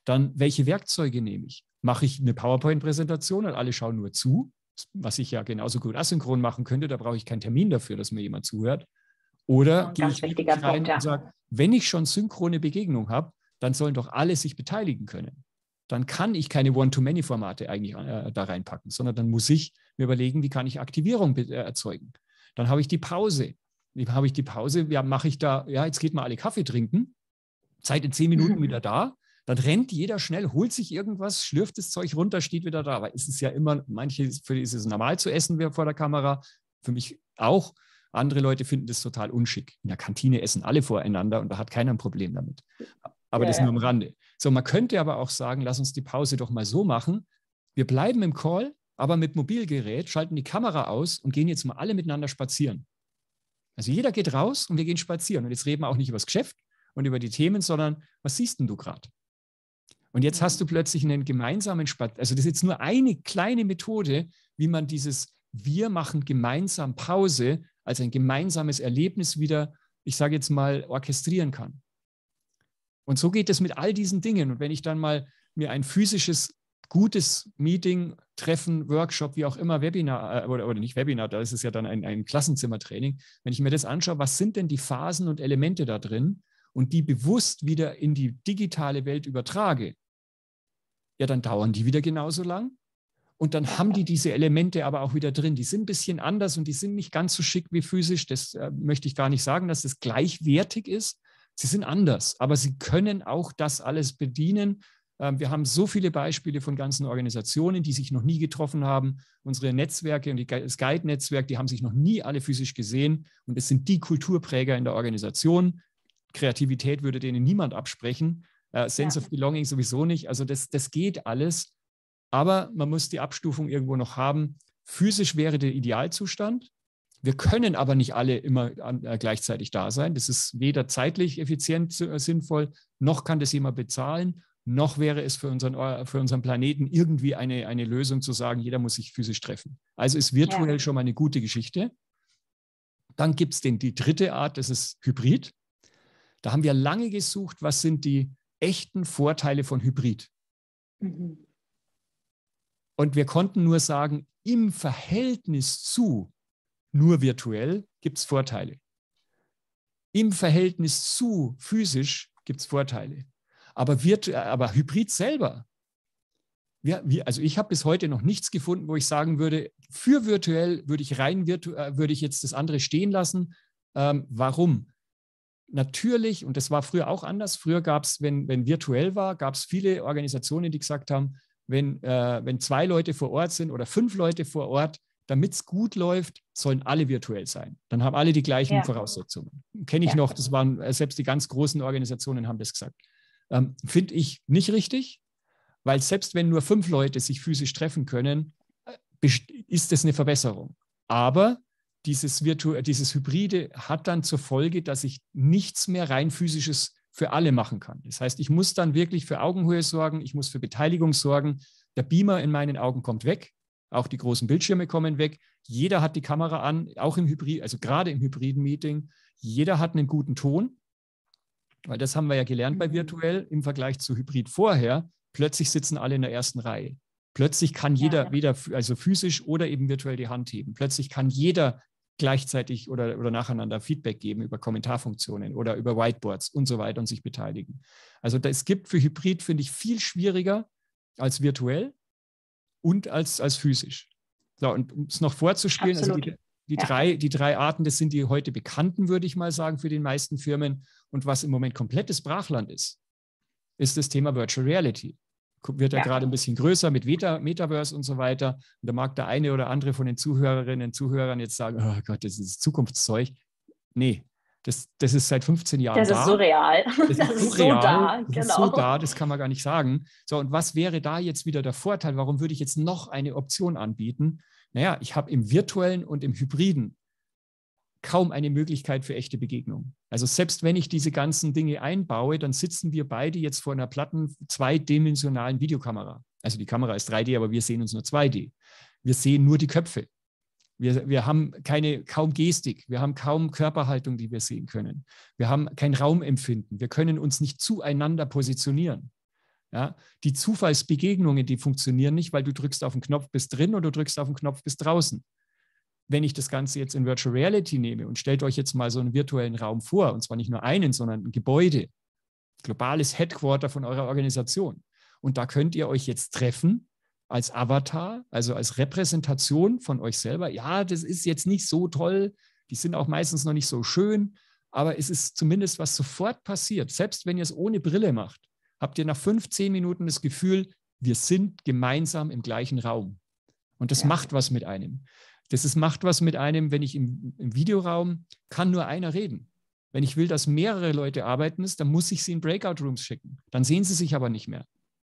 Dann, welche Werkzeuge nehme ich? Mache ich eine PowerPoint-Präsentation und alle schauen nur zu, was ich ja genauso gut asynchron machen könnte. Da brauche ich keinen Termin dafür, dass mir jemand zuhört. Oder gehe ich rein Punkt, ja. und sage, wenn ich schon synchrone Begegnung habe, dann sollen doch alle sich beteiligen können. Dann kann ich keine One-to-Many-Formate eigentlich äh, da reinpacken, sondern dann muss ich mir überlegen, wie kann ich Aktivierung äh, erzeugen. Dann habe ich die Pause habe ich die Pause, ja, mache ich da, ja, jetzt geht mal alle Kaffee trinken, Zeit in zehn Minuten wieder da, dann rennt jeder schnell, holt sich irgendwas, schlürft das Zeug runter, steht wieder da. Aber es ist ja immer, manche, für die ist es normal zu essen vor der Kamera, für mich auch. Andere Leute finden das total unschick. In der Kantine essen alle voreinander und da hat keiner ein Problem damit. Aber ja, das nur am Rande. So, man könnte aber auch sagen, lass uns die Pause doch mal so machen. Wir bleiben im Call, aber mit Mobilgerät, schalten die Kamera aus und gehen jetzt mal alle miteinander spazieren. Also jeder geht raus und wir gehen spazieren. Und jetzt reden wir auch nicht über das Geschäft und über die Themen, sondern was siehst denn du gerade? Und jetzt hast du plötzlich einen gemeinsamen Spaziergang. Also das ist jetzt nur eine kleine Methode, wie man dieses Wir machen gemeinsam Pause als ein gemeinsames Erlebnis wieder, ich sage jetzt mal, orchestrieren kann. Und so geht es mit all diesen Dingen. Und wenn ich dann mal mir ein physisches gutes Meeting, Treffen, Workshop, wie auch immer, Webinar äh, oder, oder nicht Webinar, da ist es ja dann ein, ein Klassenzimmertraining. Wenn ich mir das anschaue, was sind denn die Phasen und Elemente da drin und die bewusst wieder in die digitale Welt übertrage, ja, dann dauern die wieder genauso lang. Und dann haben die diese Elemente aber auch wieder drin. Die sind ein bisschen anders und die sind nicht ganz so schick wie physisch. Das äh, möchte ich gar nicht sagen, dass es gleichwertig ist. Sie sind anders, aber sie können auch das alles bedienen ähm, wir haben so viele Beispiele von ganzen Organisationen, die sich noch nie getroffen haben. Unsere Netzwerke und das Guide-Netzwerk, die haben sich noch nie alle physisch gesehen. Und es sind die Kulturpräger in der Organisation. Kreativität würde denen niemand absprechen. Uh, Sense ja. of Belonging sowieso nicht. Also das, das geht alles. Aber man muss die Abstufung irgendwo noch haben. Physisch wäre der Idealzustand. Wir können aber nicht alle immer äh, gleichzeitig da sein. Das ist weder zeitlich effizient äh, sinnvoll, noch kann das jemand bezahlen noch wäre es für unseren, für unseren Planeten irgendwie eine, eine Lösung zu sagen, jeder muss sich physisch treffen. Also ist virtuell ja. schon mal eine gute Geschichte. Dann gibt es die dritte Art, das ist Hybrid. Da haben wir lange gesucht, was sind die echten Vorteile von Hybrid. Mhm. Und wir konnten nur sagen, im Verhältnis zu nur virtuell gibt es Vorteile. im Verhältnis zu physisch gibt es Vorteile. Aber, aber Hybrid selber, wir, wir, also ich habe bis heute noch nichts gefunden, wo ich sagen würde, für virtuell würde ich rein virtuell, würde ich jetzt das andere stehen lassen. Ähm, warum? Natürlich, und das war früher auch anders, früher gab es, wenn, wenn virtuell war, gab es viele Organisationen, die gesagt haben, wenn, äh, wenn zwei Leute vor Ort sind oder fünf Leute vor Ort, damit es gut läuft, sollen alle virtuell sein. Dann haben alle die gleichen ja. Voraussetzungen. Kenne ich ja. noch, das waren äh, selbst die ganz großen Organisationen haben das gesagt. Ähm, Finde ich nicht richtig, weil selbst wenn nur fünf Leute sich physisch treffen können, äh, ist das eine Verbesserung. Aber dieses, Virtu dieses Hybride hat dann zur Folge, dass ich nichts mehr rein physisches für alle machen kann. Das heißt, ich muss dann wirklich für Augenhöhe sorgen, ich muss für Beteiligung sorgen. Der Beamer in meinen Augen kommt weg, auch die großen Bildschirme kommen weg. Jeder hat die Kamera an, auch im Hybrid, also gerade im hybriden Meeting. Jeder hat einen guten Ton, weil das haben wir ja gelernt bei virtuell im Vergleich zu Hybrid vorher. Plötzlich sitzen alle in der ersten Reihe. Plötzlich kann jeder ja, ja. weder also physisch oder eben virtuell die Hand heben. Plötzlich kann jeder gleichzeitig oder, oder nacheinander Feedback geben über Kommentarfunktionen oder über Whiteboards und so weiter und sich beteiligen. Also es gibt für Hybrid, finde ich, viel schwieriger als virtuell und als, als physisch. So, und um es noch vorzuspielen, also die, die, ja. drei, die drei Arten, das sind die heute bekannten, würde ich mal sagen, für die meisten Firmen. Und was im Moment komplettes Brachland ist, ist das Thema Virtual Reality wird ja, ja. gerade ein bisschen größer mit Meta, Metaverse und so weiter. Und da mag der eine oder andere von den Zuhörerinnen und Zuhörern jetzt sagen, oh Gott, das ist Zukunftszeug. Nee, das, das ist seit 15 Jahren das da. Ist surreal. Das, das ist surreal. so da. Das genau. ist so genau. da, das kann man gar nicht sagen. So, und was wäre da jetzt wieder der Vorteil? Warum würde ich jetzt noch eine Option anbieten? Naja, ich habe im virtuellen und im hybriden kaum eine Möglichkeit für echte Begegnung. Also selbst wenn ich diese ganzen Dinge einbaue, dann sitzen wir beide jetzt vor einer platten zweidimensionalen Videokamera. Also die Kamera ist 3D, aber wir sehen uns nur 2D. Wir sehen nur die Köpfe. Wir, wir haben keine, kaum Gestik, wir haben kaum Körperhaltung, die wir sehen können. Wir haben kein Raumempfinden. Wir können uns nicht zueinander positionieren. Ja, die Zufallsbegegnungen, die funktionieren nicht, weil du drückst auf den Knopf bis drin oder du drückst auf den Knopf bis draußen wenn ich das Ganze jetzt in Virtual Reality nehme und stellt euch jetzt mal so einen virtuellen Raum vor, und zwar nicht nur einen, sondern ein Gebäude, globales Headquarter von eurer Organisation. Und da könnt ihr euch jetzt treffen als Avatar, also als Repräsentation von euch selber. Ja, das ist jetzt nicht so toll, die sind auch meistens noch nicht so schön, aber es ist zumindest, was sofort passiert. Selbst wenn ihr es ohne Brille macht, habt ihr nach 15 Minuten das Gefühl, wir sind gemeinsam im gleichen Raum. Und das ja. macht was mit einem. Das ist, macht was mit einem, wenn ich im, im Videoraum kann nur einer reden. Wenn ich will, dass mehrere Leute arbeiten, ist, dann muss ich sie in Breakout-Rooms schicken. Dann sehen sie sich aber nicht mehr.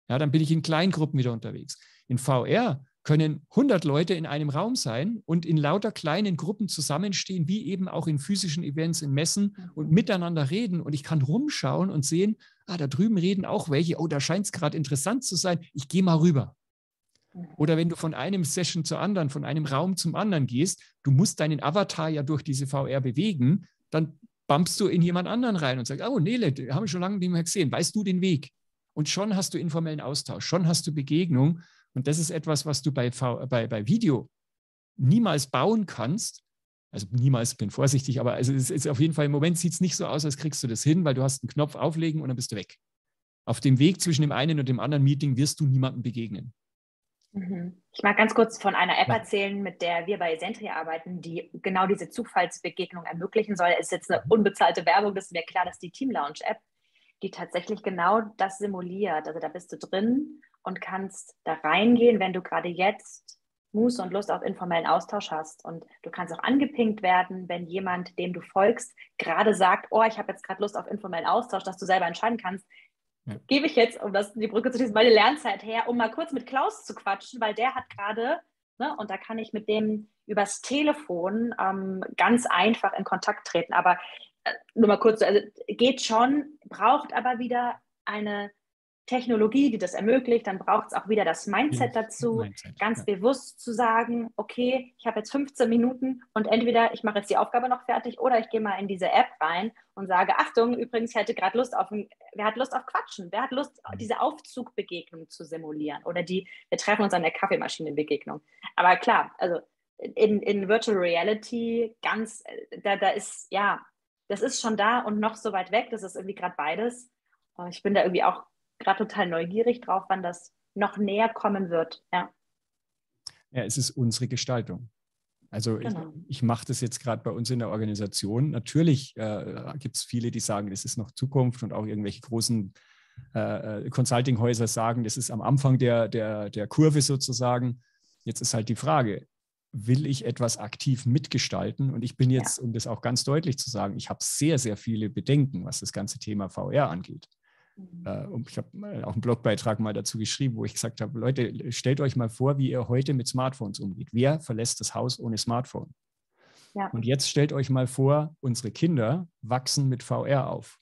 Ja, dann bin ich in Kleingruppen wieder unterwegs. In VR können 100 Leute in einem Raum sein und in lauter kleinen Gruppen zusammenstehen, wie eben auch in physischen Events, in Messen und miteinander reden. Und ich kann rumschauen und sehen, ah, da drüben reden auch welche. Oh, da scheint es gerade interessant zu sein. Ich gehe mal rüber. Oder wenn du von einem Session zur anderen, von einem Raum zum anderen gehst, du musst deinen Avatar ja durch diese VR bewegen, dann bumpst du in jemand anderen rein und sagst, oh Nele, haben wir schon lange nicht mehr gesehen, weißt du den Weg? Und schon hast du informellen Austausch, schon hast du Begegnung. Und das ist etwas, was du bei, v bei, bei Video niemals bauen kannst. Also niemals, bin vorsichtig, aber also es ist auf jeden Fall im Moment sieht es nicht so aus, als kriegst du das hin, weil du hast einen Knopf auflegen und dann bist du weg. Auf dem Weg zwischen dem einen und dem anderen Meeting wirst du niemandem begegnen. Mhm. Ich mag ganz kurz von einer App erzählen, mit der wir bei Sentry arbeiten, die genau diese Zufallsbegegnung ermöglichen soll. Es ist jetzt eine mhm. unbezahlte Werbung, das ist mir klar, dass die Team Lounge App, die tatsächlich genau das simuliert. Also da bist du drin und kannst da reingehen, wenn du gerade jetzt Muße und Lust auf informellen Austausch hast. Und du kannst auch angepinkt werden, wenn jemand, dem du folgst, gerade sagt, oh, ich habe jetzt gerade Lust auf informellen Austausch, dass du selber entscheiden kannst, ja. gebe ich jetzt, um das, die Brücke zu schließen, meine Lernzeit her, um mal kurz mit Klaus zu quatschen, weil der hat gerade, ne, und da kann ich mit dem übers Telefon ähm, ganz einfach in Kontakt treten. Aber äh, nur mal kurz, also geht schon, braucht aber wieder eine Technologie, die das ermöglicht, dann braucht es auch wieder das Mindset dazu, Mindset, ganz ja. bewusst zu sagen, okay, ich habe jetzt 15 Minuten und entweder ich mache jetzt die Aufgabe noch fertig oder ich gehe mal in diese App rein und sage, Achtung, übrigens, ich hätte gerade Lust auf, wer hat Lust auf Quatschen? Wer hat Lust, mhm. diese Aufzugbegegnung zu simulieren oder die, wir treffen uns an der Kaffeemaschinenbegegnung. Aber klar, also in, in Virtual Reality ganz, da, da ist, ja, das ist schon da und noch so weit weg. Das ist irgendwie gerade beides. Ich bin da irgendwie auch gerade total neugierig drauf, wann das noch näher kommen wird. Ja, ja es ist unsere Gestaltung. Also genau. ich, ich mache das jetzt gerade bei uns in der Organisation. Natürlich äh, gibt es viele, die sagen, das ist noch Zukunft und auch irgendwelche großen äh, äh, Consulting-Häuser sagen, das ist am Anfang der, der, der Kurve sozusagen. Jetzt ist halt die Frage, will ich etwas aktiv mitgestalten? Und ich bin jetzt, ja. um das auch ganz deutlich zu sagen, ich habe sehr, sehr viele Bedenken, was das ganze Thema VR angeht. Mhm. Äh, und ich habe auch einen Blogbeitrag mal dazu geschrieben, wo ich gesagt habe, Leute, stellt euch mal vor, wie ihr heute mit Smartphones umgeht. Wer verlässt das Haus ohne Smartphone? Ja. Und jetzt stellt euch mal vor, unsere Kinder wachsen mit VR auf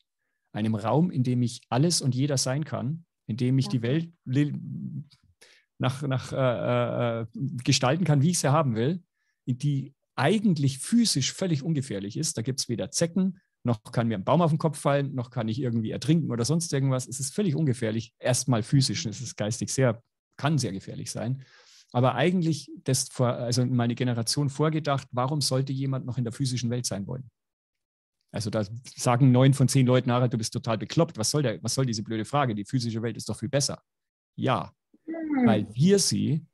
einem Raum, in dem ich alles und jeder sein kann, in dem ich ja. die Welt nach, nach äh, äh, gestalten kann, wie ich sie haben will, die eigentlich physisch völlig ungefährlich ist. Da gibt es weder Zecken, noch kann mir ein Baum auf den Kopf fallen, noch kann ich irgendwie ertrinken oder sonst irgendwas. Es ist völlig ungefährlich. Erstmal physisch, es ist geistig sehr, kann sehr gefährlich sein. Aber eigentlich das vor, also meine Generation vorgedacht, warum sollte jemand noch in der physischen Welt sein wollen? Also da sagen neun von zehn Leuten, Harald, du bist total bekloppt. Was soll, der, was soll diese blöde Frage? Die physische Welt ist doch viel besser. Ja, hm. weil wir sie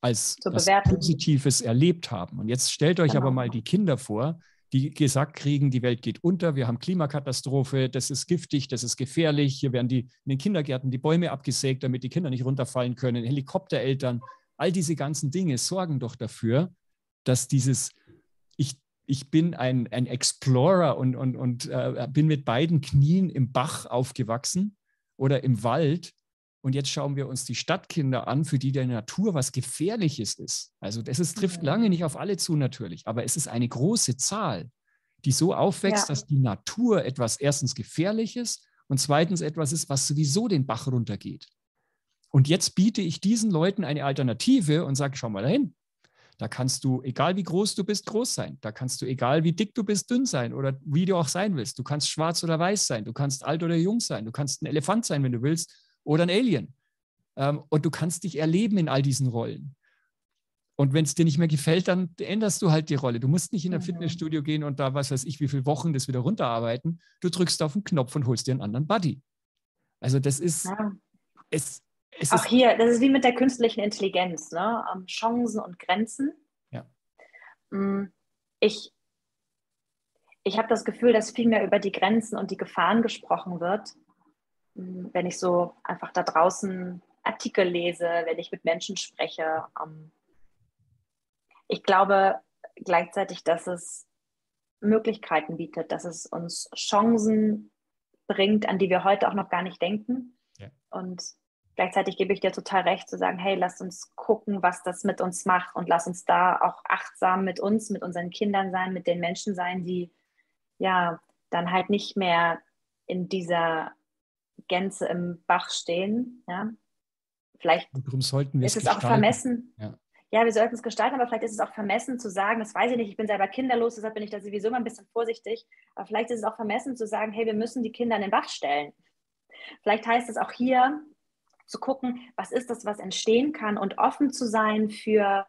als was Positives erlebt haben. Und jetzt stellt euch genau. aber mal die Kinder vor, die gesagt kriegen, die Welt geht unter, wir haben Klimakatastrophe, das ist giftig, das ist gefährlich, hier werden die in den Kindergärten die Bäume abgesägt, damit die Kinder nicht runterfallen können, Helikoptereltern, all diese ganzen Dinge sorgen doch dafür, dass dieses ich bin ein, ein Explorer und, und, und äh, bin mit beiden Knien im Bach aufgewachsen oder im Wald. Und jetzt schauen wir uns die Stadtkinder an, für die der Natur was Gefährliches ist. Also das ist, trifft lange nicht auf alle zu natürlich, aber es ist eine große Zahl, die so aufwächst, ja. dass die Natur etwas erstens Gefährliches und zweitens etwas ist, was sowieso den Bach runtergeht. Und jetzt biete ich diesen Leuten eine Alternative und sage, schau mal dahin, da kannst du, egal wie groß du bist, groß sein. Da kannst du, egal wie dick du bist, dünn sein oder wie du auch sein willst. Du kannst schwarz oder weiß sein. Du kannst alt oder jung sein. Du kannst ein Elefant sein, wenn du willst, oder ein Alien. Ähm, und du kannst dich erleben in all diesen Rollen. Und wenn es dir nicht mehr gefällt, dann änderst du halt die Rolle. Du musst nicht in ein Fitnessstudio gehen und da, was weiß ich, wie viele Wochen das wieder runterarbeiten. Du drückst auf den Knopf und holst dir einen anderen Buddy. Also das ist, ja. es, es auch hier, das ist wie mit der künstlichen Intelligenz, ne? Chancen und Grenzen. Ja. Mm, ich, ich habe das Gefühl, dass viel mehr über die Grenzen und die Gefahren gesprochen wird, wenn ich so einfach da draußen Artikel lese, wenn ich mit Menschen spreche. Ähm, ich glaube gleichzeitig, dass es Möglichkeiten bietet, dass es uns Chancen bringt, an die wir heute auch noch gar nicht denken. Ja. Und Gleichzeitig gebe ich dir total recht zu sagen, hey, lass uns gucken, was das mit uns macht und lass uns da auch achtsam mit uns, mit unseren Kindern sein, mit den Menschen sein, die ja dann halt nicht mehr in dieser Gänze im Bach stehen. Ja? Vielleicht ist es auch vermessen. Ja. ja. wir sollten es gestalten, aber vielleicht ist es auch vermessen zu sagen, das weiß ich nicht, ich bin selber kinderlos, deshalb bin ich da sowieso immer ein bisschen vorsichtig, aber vielleicht ist es auch vermessen zu sagen, hey, wir müssen die Kinder in den Bach stellen. Vielleicht heißt es auch hier, zu gucken, was ist das, was entstehen kann und offen zu sein für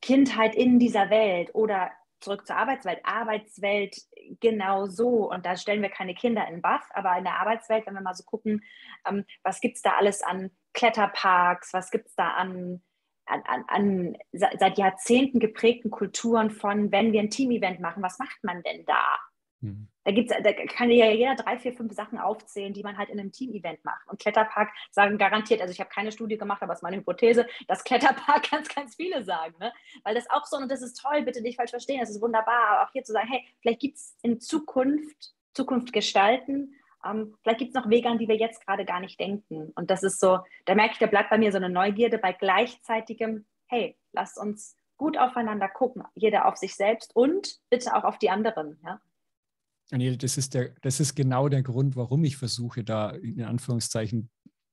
Kindheit in dieser Welt oder zurück zur Arbeitswelt. Arbeitswelt genau so. Und da stellen wir keine Kinder in Bach, aber in der Arbeitswelt, wenn wir mal so gucken, ähm, was gibt es da alles an Kletterparks, was gibt es da an, an, an, an, seit Jahrzehnten geprägten Kulturen von, wenn wir ein Team-Event machen, was macht man denn da? Mhm. Da, gibt's, da kann ja jeder drei, vier, fünf Sachen aufzählen, die man halt in einem Team-Event macht. Und Kletterpark sagen garantiert, also ich habe keine Studie gemacht, aber es ist meine Hypothese, dass Kletterpark ganz, ganz viele sagen. Ne? Weil das auch so, und das ist toll, bitte nicht falsch verstehen, das ist wunderbar, aber auch hier zu sagen, hey, vielleicht gibt es in Zukunft, Zukunft gestalten, ähm, vielleicht gibt es noch Wege, an die wir jetzt gerade gar nicht denken. Und das ist so, da merke ich, da bleibt bei mir so eine Neugierde bei gleichzeitigem, hey, lasst uns gut aufeinander gucken, jeder auf sich selbst und bitte auch auf die anderen. Ja? Daniel, das ist, der, das ist genau der Grund, warum ich versuche, da in Anführungszeichen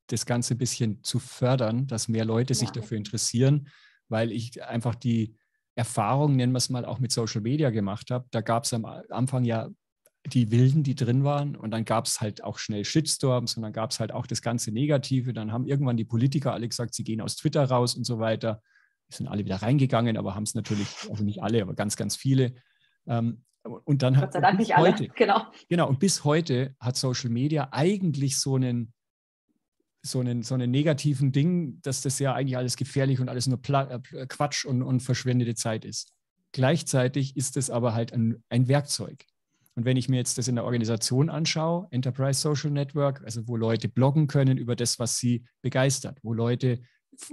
das Ganze ein bisschen zu fördern, dass mehr Leute sich dafür interessieren, weil ich einfach die Erfahrung, nennen wir es mal, auch mit Social Media gemacht habe. Da gab es am Anfang ja die Wilden, die drin waren und dann gab es halt auch schnell Shitstorms und dann gab es halt auch das ganze Negative. Dann haben irgendwann die Politiker alle gesagt, sie gehen aus Twitter raus und so weiter. Sind alle wieder reingegangen, aber haben es natürlich, also nicht alle, aber ganz, ganz viele. Ähm, Und dann Gott sei Dank nicht alle. Heute, genau. Genau, und bis heute hat Social Media eigentlich so einen, so einen, so einen negativen Ding, dass das ja eigentlich alles gefährlich und alles nur Pla äh, Quatsch und, und verschwendete Zeit ist. Gleichzeitig ist es aber halt ein, ein Werkzeug. Und wenn ich mir jetzt das in der Organisation anschaue, Enterprise Social Network, also wo Leute bloggen können über das, was sie begeistert, wo Leute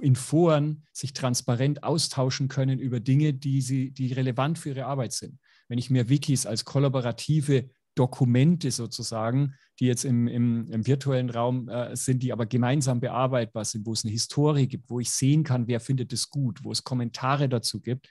in Foren sich transparent austauschen können über Dinge, die, sie, die relevant für ihre Arbeit sind. Wenn ich mir Wikis als kollaborative Dokumente sozusagen, die jetzt im, im, im virtuellen Raum äh, sind, die aber gemeinsam bearbeitbar sind, wo es eine Historie gibt, wo ich sehen kann, wer findet es gut, wo es Kommentare dazu gibt.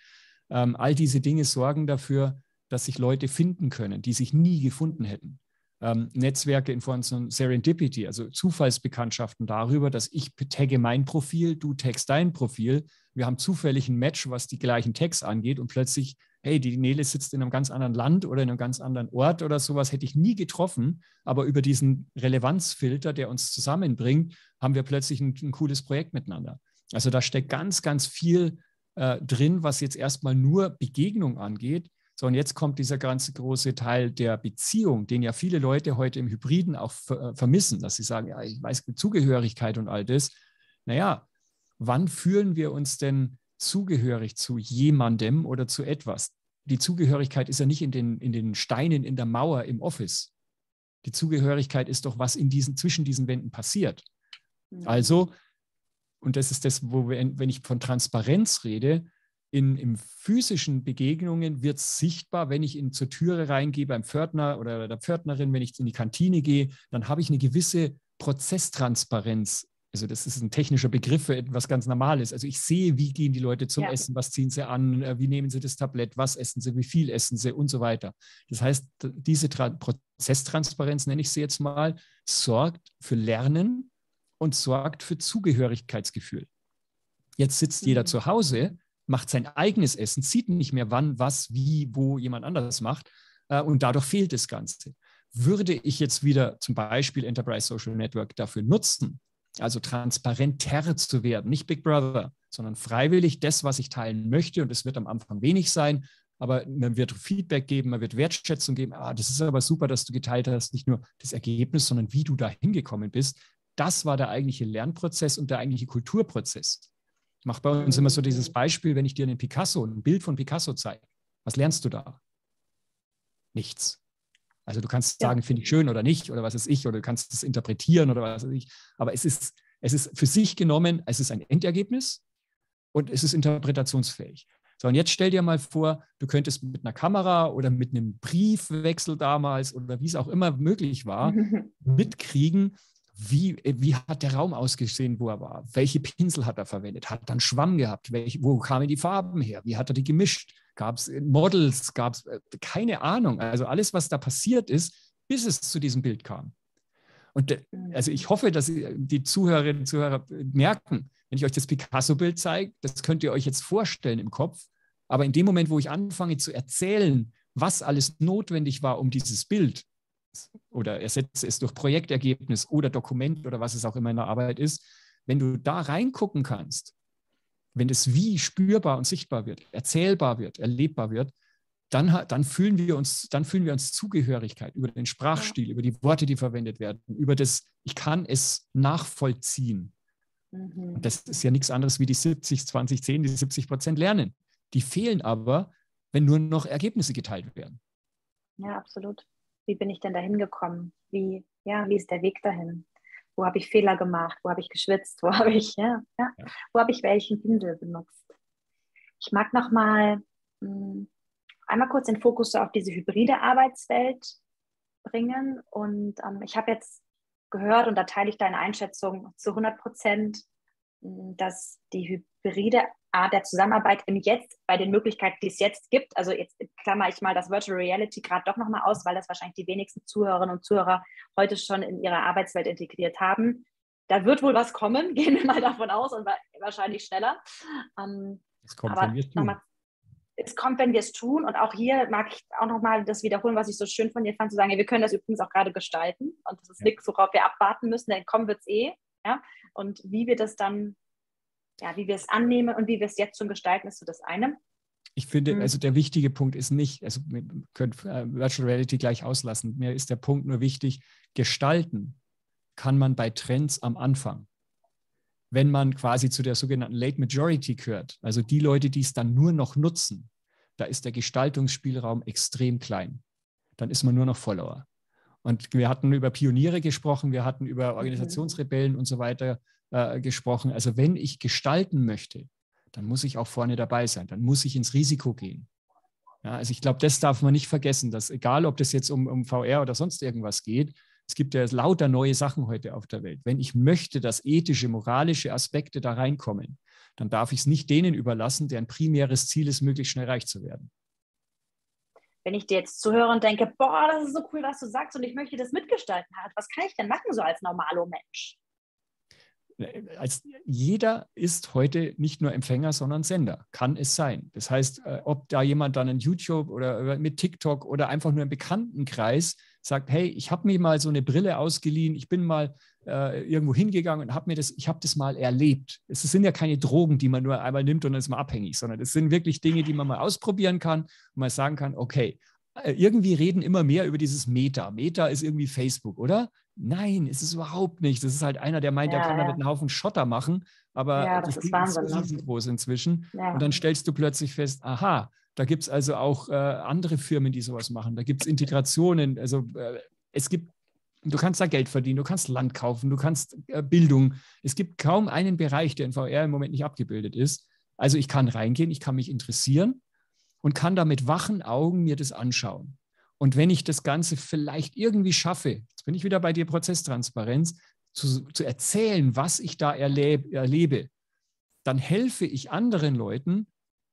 Ähm, all diese Dinge sorgen dafür, dass sich Leute finden können, die sich nie gefunden hätten ähm, Netzwerke in Form von Serendipity, also Zufallsbekanntschaften darüber, dass ich tagge mein Profil, du taggst dein Profil. Wir haben zufällig ein Match, was die gleichen Tags angeht und plötzlich, hey, die Nele sitzt in einem ganz anderen Land oder in einem ganz anderen Ort oder sowas, hätte ich nie getroffen. Aber über diesen Relevanzfilter, der uns zusammenbringt, haben wir plötzlich ein, ein cooles Projekt miteinander. Also da steckt ganz, ganz viel äh, drin, was jetzt erstmal nur Begegnung angeht. So, und jetzt kommt dieser ganze große Teil der Beziehung, den ja viele Leute heute im Hybriden auch ver äh, vermissen, dass sie sagen, ja, ich weiß Zugehörigkeit und all das. Naja, wann fühlen wir uns denn zugehörig zu jemandem oder zu etwas? Die Zugehörigkeit ist ja nicht in den, in den Steinen in der Mauer im Office. Die Zugehörigkeit ist doch, was in diesen, zwischen diesen Wänden passiert. Also, und das ist das, wo wir, wenn ich von Transparenz rede, in, in physischen Begegnungen wird es sichtbar, wenn ich in, zur Türe reingehe beim Pförtner oder der Pförtnerin, wenn ich in die Kantine gehe, dann habe ich eine gewisse Prozesstransparenz. Also das ist ein technischer Begriff für etwas ganz Normales. Also ich sehe, wie gehen die Leute zum ja. Essen, was ziehen sie an, äh, wie nehmen sie das Tablett, was essen sie, wie viel essen sie und so weiter. Das heißt, diese Tra Prozesstransparenz, nenne ich sie jetzt mal, sorgt für Lernen und sorgt für Zugehörigkeitsgefühl. Jetzt sitzt mhm. jeder zu Hause macht sein eigenes Essen, sieht nicht mehr, wann, was, wie, wo jemand anderes macht. Äh, und dadurch fehlt das Ganze. Würde ich jetzt wieder zum Beispiel Enterprise Social Network dafür nutzen, also transparenter zu werden, nicht Big Brother, sondern freiwillig das, was ich teilen möchte, und es wird am Anfang wenig sein, aber man wird Feedback geben, man wird Wertschätzung geben. Ah, das ist aber super, dass du geteilt hast, nicht nur das Ergebnis, sondern wie du da hingekommen bist. Das war der eigentliche Lernprozess und der eigentliche Kulturprozess. Ich mache bei uns immer so dieses Beispiel, wenn ich dir einen Picasso, ein Bild von Picasso zeige. Was lernst du da? Nichts. Also du kannst sagen, ja. finde ich schön oder nicht, oder was ist ich, oder du kannst es interpretieren oder was weiß ich. Aber es ist, es ist für sich genommen, es ist ein Endergebnis und es ist interpretationsfähig. So, und jetzt stell dir mal vor, du könntest mit einer Kamera oder mit einem Briefwechsel damals oder wie es auch immer möglich war, mitkriegen, wie, wie hat der Raum ausgesehen, wo er war? Welche Pinsel hat er verwendet? Hat er einen Schwamm gehabt? Welch, wo kamen die Farben her? Wie hat er die gemischt? Gab es äh, Models? Gab es äh, keine Ahnung. Also alles, was da passiert ist, bis es zu diesem Bild kam. Und also ich hoffe, dass die Zuhörerinnen und Zuhörer merken, wenn ich euch das Picasso-Bild zeige, das könnt ihr euch jetzt vorstellen im Kopf. Aber in dem Moment, wo ich anfange zu erzählen, was alles notwendig war, um dieses Bild oder ersetze es durch Projektergebnis oder Dokument oder was es auch immer in der Arbeit ist, wenn du da reingucken kannst, wenn das Wie spürbar und sichtbar wird, erzählbar wird, erlebbar wird, dann, dann, fühlen wir uns, dann fühlen wir uns Zugehörigkeit über den Sprachstil, ja. über die Worte, die verwendet werden, über das, ich kann es nachvollziehen. Mhm. Das ist ja nichts anderes wie die 70, 20, 10, die 70 Prozent lernen. Die fehlen aber, wenn nur noch Ergebnisse geteilt werden. Ja, absolut wie bin ich denn dahin gekommen? Wie, ja, wie ist der Weg dahin? Wo habe ich Fehler gemacht? Wo habe ich geschwitzt? Wo habe ich, ja, ja, wo habe ich welchen Pinsel benutzt? Ich mag noch mal mh, hm, einmal kurz den Fokus so auf diese hybride Arbeitswelt bringen. Und ähm, ich habe jetzt gehört, und da teile ich deine Einschätzung zu 100 Prozent, hm, dass die hybride Art der Zusammenarbeit im Jetzt, bei den Möglichkeiten, die es jetzt gibt, also jetzt klammer ich mal das Virtual Reality gerade doch nochmal aus, weil das wahrscheinlich die wenigsten Zuhörerinnen und Zuhörer heute schon in ihrer Arbeitswelt integriert haben. Da wird wohl was kommen, gehen wir mal davon aus und wahrscheinlich schneller. Ähm, es kommt, wenn wir es tun. es kommt, wenn wir es tun. Und auch hier mag ich auch nochmal das wiederholen, was ich so schön von dir fand, zu sagen, wir können das übrigens auch gerade gestalten. Und das ist ja. nichts, worauf wir abwarten müssen, denn kommen wird es eh. Ja? Und wie wir das dann ja, wie wir es annehmen und wie wir es jetzt schon gestalten, ist so das eine. Ich finde, mhm. also der wichtige Punkt ist nicht, also wir können äh, Virtual Reality gleich auslassen. Mir ist der Punkt nur wichtig, gestalten kann man bei Trends am Anfang. Wenn man quasi zu der sogenannten Late Majority gehört, also die Leute, die es dann nur noch nutzen, da ist der Gestaltungsspielraum extrem klein. Dann ist man nur noch Follower. Und wir hatten über Pioniere gesprochen, wir hatten über mhm. Organisationsrebellen und so weiter äh, gesprochen. Also wenn ich gestalten möchte, dann muss ich auch vorne dabei sein, dann muss ich ins Risiko gehen. Ja, also ich glaube, das darf man nicht vergessen, dass egal, ob das jetzt um, um VR oder sonst irgendwas geht, es gibt ja lauter neue Sachen heute auf der Welt. Wenn ich möchte, dass ethische, moralische Aspekte da reinkommen, dann darf ich es nicht denen überlassen, deren primäres Ziel ist, möglichst schnell reich zu werden. Wenn ich dir jetzt zuhöre und denke, boah, das ist so cool, was du sagst und ich möchte das mitgestalten, was kann ich denn machen so als normaler Mensch? Als jeder ist heute nicht nur Empfänger, sondern Sender. Kann es sein. Das heißt, äh, ob da jemand dann in YouTube oder mit TikTok oder einfach nur im Bekanntenkreis sagt, hey, ich habe mir mal so eine Brille ausgeliehen, ich bin mal äh, irgendwo hingegangen und habe mir das, ich habe das mal erlebt. Es sind ja keine Drogen, die man nur einmal nimmt und dann ist man abhängig, sondern es sind wirklich Dinge, die man mal ausprobieren kann und mal sagen kann, okay, äh, irgendwie reden immer mehr über dieses Meta. Meta ist irgendwie Facebook, oder? Nein, ist es überhaupt nicht. Das ist halt einer, der meint, ja, der kann ja. damit einen Haufen Schotter machen, aber ja, das, ist Wahnsinn, ist so ne? riesengroß inzwischen. Ja. Und dann stellst du plötzlich fest, aha, da gibt es also auch äh, andere Firmen, die sowas machen. Da gibt es Integrationen. Also äh, es gibt, du kannst da Geld verdienen, du kannst Land kaufen, du kannst äh, Bildung. Es gibt kaum einen Bereich, der in VR im Moment nicht abgebildet ist. Also ich kann reingehen, ich kann mich interessieren und kann da mit wachen Augen mir das anschauen. Und wenn ich das Ganze vielleicht irgendwie schaffe, jetzt bin ich wieder bei dir Prozesstransparenz, zu, zu erzählen, was ich da erleb, erlebe, dann helfe ich anderen Leuten,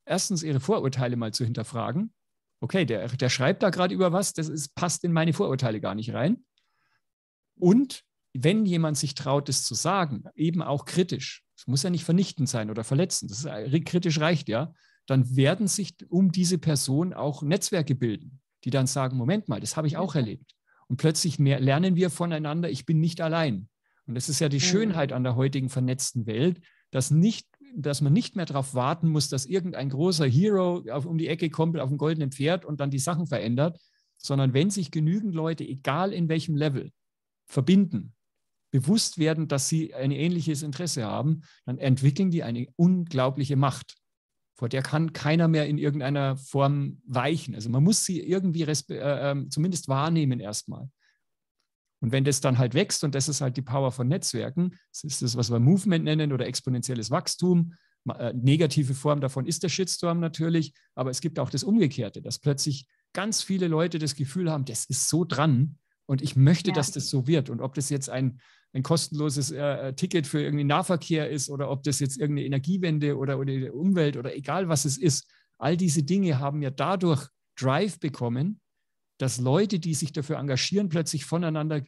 erstens ihre Vorurteile mal zu hinterfragen. Okay, der, der schreibt da gerade über was, das ist, passt in meine Vorurteile gar nicht rein. Und wenn jemand sich traut, das zu sagen, eben auch kritisch, es muss ja nicht vernichtend sein oder verletzend, das ist, kritisch reicht ja, dann werden sich um diese Person auch Netzwerke bilden die dann sagen, Moment mal, das habe ich auch erlebt. Und plötzlich mehr, lernen wir voneinander, ich bin nicht allein. Und das ist ja die mhm. Schönheit an der heutigen vernetzten Welt, dass, nicht, dass man nicht mehr darauf warten muss, dass irgendein großer Hero auf, um die Ecke kommt auf dem goldenen Pferd und dann die Sachen verändert, sondern wenn sich genügend Leute, egal in welchem Level, verbinden, bewusst werden, dass sie ein ähnliches Interesse haben, dann entwickeln die eine unglaubliche Macht vor der kann keiner mehr in irgendeiner Form weichen. Also man muss sie irgendwie äh, äh, zumindest wahrnehmen erstmal. Und wenn das dann halt wächst, und das ist halt die Power von Netzwerken, das ist das, was wir Movement nennen oder exponentielles Wachstum, äh, negative Form davon ist der Shitstorm natürlich, aber es gibt auch das Umgekehrte, dass plötzlich ganz viele Leute das Gefühl haben, das ist so dran und ich möchte, ja. dass das so wird. Und ob das jetzt ein ein kostenloses äh, äh, Ticket für irgendwie Nahverkehr ist oder ob das jetzt irgendeine Energiewende oder, oder die Umwelt oder egal was es ist. All diese Dinge haben ja dadurch Drive bekommen, dass Leute, die sich dafür engagieren, plötzlich voneinander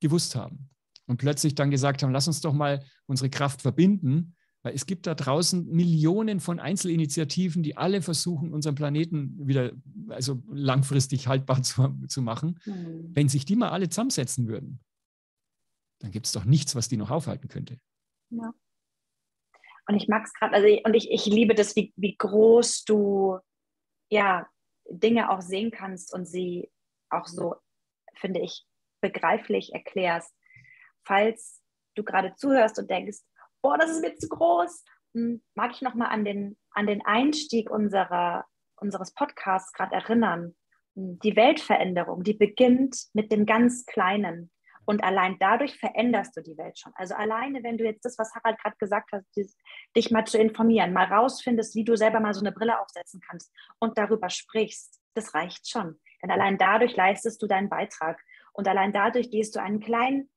gewusst haben und plötzlich dann gesagt haben, lass uns doch mal unsere Kraft verbinden, weil es gibt da draußen Millionen von Einzelinitiativen, die alle versuchen, unseren Planeten wieder also langfristig haltbar zu, zu machen. Mhm. Wenn sich die mal alle zusammensetzen würden, dann gibt es doch nichts, was die noch aufhalten könnte. Ja. Und ich mag es gerade, also und ich, ich liebe das, wie, wie groß du ja Dinge auch sehen kannst und sie auch so, finde ich, begreiflich erklärst. Falls du gerade zuhörst und denkst, boah, das ist mir zu groß, hm, mag ich nochmal an den, an den Einstieg unserer, unseres Podcasts gerade erinnern. Hm, die Weltveränderung, die beginnt mit dem ganz Kleinen. Und allein dadurch veränderst du die Welt schon. Also alleine, wenn du jetzt das, was Harald gerade gesagt hat, dich mal zu informieren, mal rausfindest, wie du selber mal so eine Brille aufsetzen kannst und darüber sprichst, das reicht schon. Denn allein dadurch leistest du deinen Beitrag. Und allein dadurch gehst du einen kleinen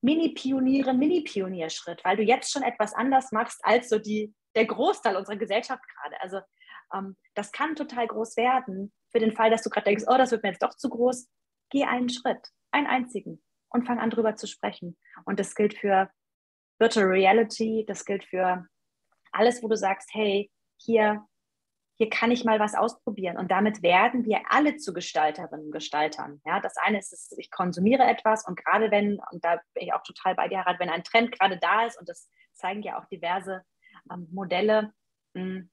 Mini-Pionieren, Mini-Pionierschritt, weil du jetzt schon etwas anders machst als so die, der Großteil unserer Gesellschaft gerade. Also ähm, das kann total groß werden. Für den Fall, dass du gerade denkst, oh, das wird mir jetzt doch zu groß, geh einen Schritt, einen einzigen und fang an, drüber zu sprechen. Und das gilt für Virtual Reality, das gilt für alles, wo du sagst, hey, hier, hier kann ich mal was ausprobieren. Und damit werden wir alle zu Gestalterinnen und Gestaltern. Ja, das eine ist, ich konsumiere etwas und gerade wenn, und da bin ich auch total bei dir, Harald, wenn ein Trend gerade da ist, und das zeigen ja auch diverse ähm, Modelle, hm,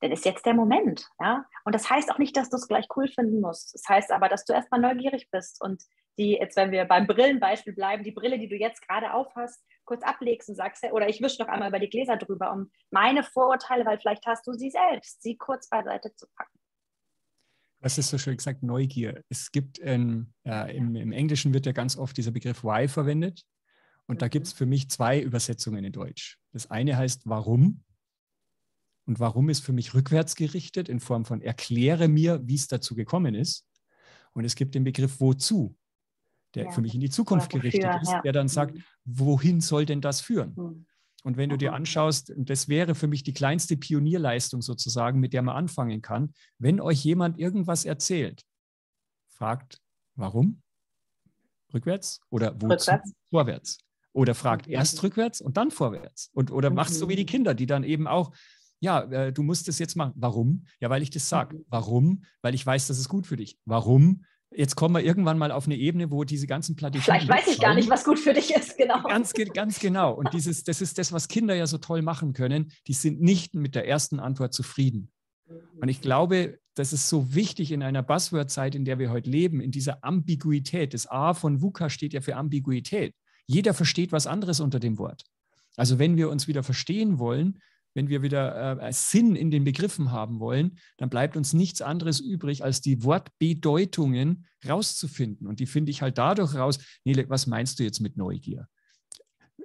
dann ist jetzt der Moment. Ja? Und das heißt auch nicht, dass du es gleich cool finden musst. Das heißt aber, dass du erstmal neugierig bist und die, jetzt wenn wir beim Brillenbeispiel bleiben, die Brille, die du jetzt gerade aufhast, kurz ablegst und sagst, oder ich wische noch einmal über die Gläser drüber, um meine Vorurteile, weil vielleicht hast du sie selbst, sie kurz beiseite zu packen. Was ist so schön gesagt? Neugier. Es gibt ähm, äh, im, im, Englischen wird ja ganz oft dieser Begriff Why verwendet. Und mhm. da gibt es für mich zwei Übersetzungen in Deutsch. Das eine heißt Warum. Und warum ist für mich rückwärts gerichtet in Form von erkläre mir, wie es dazu gekommen ist. Und es gibt den Begriff Wozu der ja. für mich in die Zukunft gerichtet ist, ja. der dann sagt, mhm. wohin soll denn das führen? Mhm. Und wenn du dir anschaust, das wäre für mich die kleinste Pionierleistung sozusagen, mit der man anfangen kann, wenn euch jemand irgendwas erzählt, fragt, warum? Rückwärts oder wozu? Rückwärts. Vorwärts. Oder fragt mhm. erst rückwärts und dann vorwärts. Und, oder mhm. machst so wie die Kinder, die dann eben auch, ja, äh, du musst es jetzt machen. Warum? Ja, weil ich das sage. Mhm. Warum? Weil ich weiß, das ist gut für dich. Warum? Jetzt kommen wir irgendwann mal auf eine Ebene, wo diese ganzen Plattitüden. Vielleicht weiß ich gar nicht, was gut für dich ist, genau. Ganz, ganz genau. Und dieses, das ist das, was Kinder ja so toll machen können. Die sind nicht mit der ersten Antwort zufrieden. Und ich glaube, das ist so wichtig in einer Buzzword-Zeit, in der wir heute leben, in dieser Ambiguität. Das A von VUCA steht ja für Ambiguität. Jeder versteht was anderes unter dem Wort. Also wenn wir uns wieder verstehen wollen, wenn wir wieder äh, Sinn in den Begriffen haben wollen, dann bleibt uns nichts anderes übrig, als die Wortbedeutungen rauszufinden. Und die finde ich halt dadurch raus, Nele, was meinst du jetzt mit Neugier?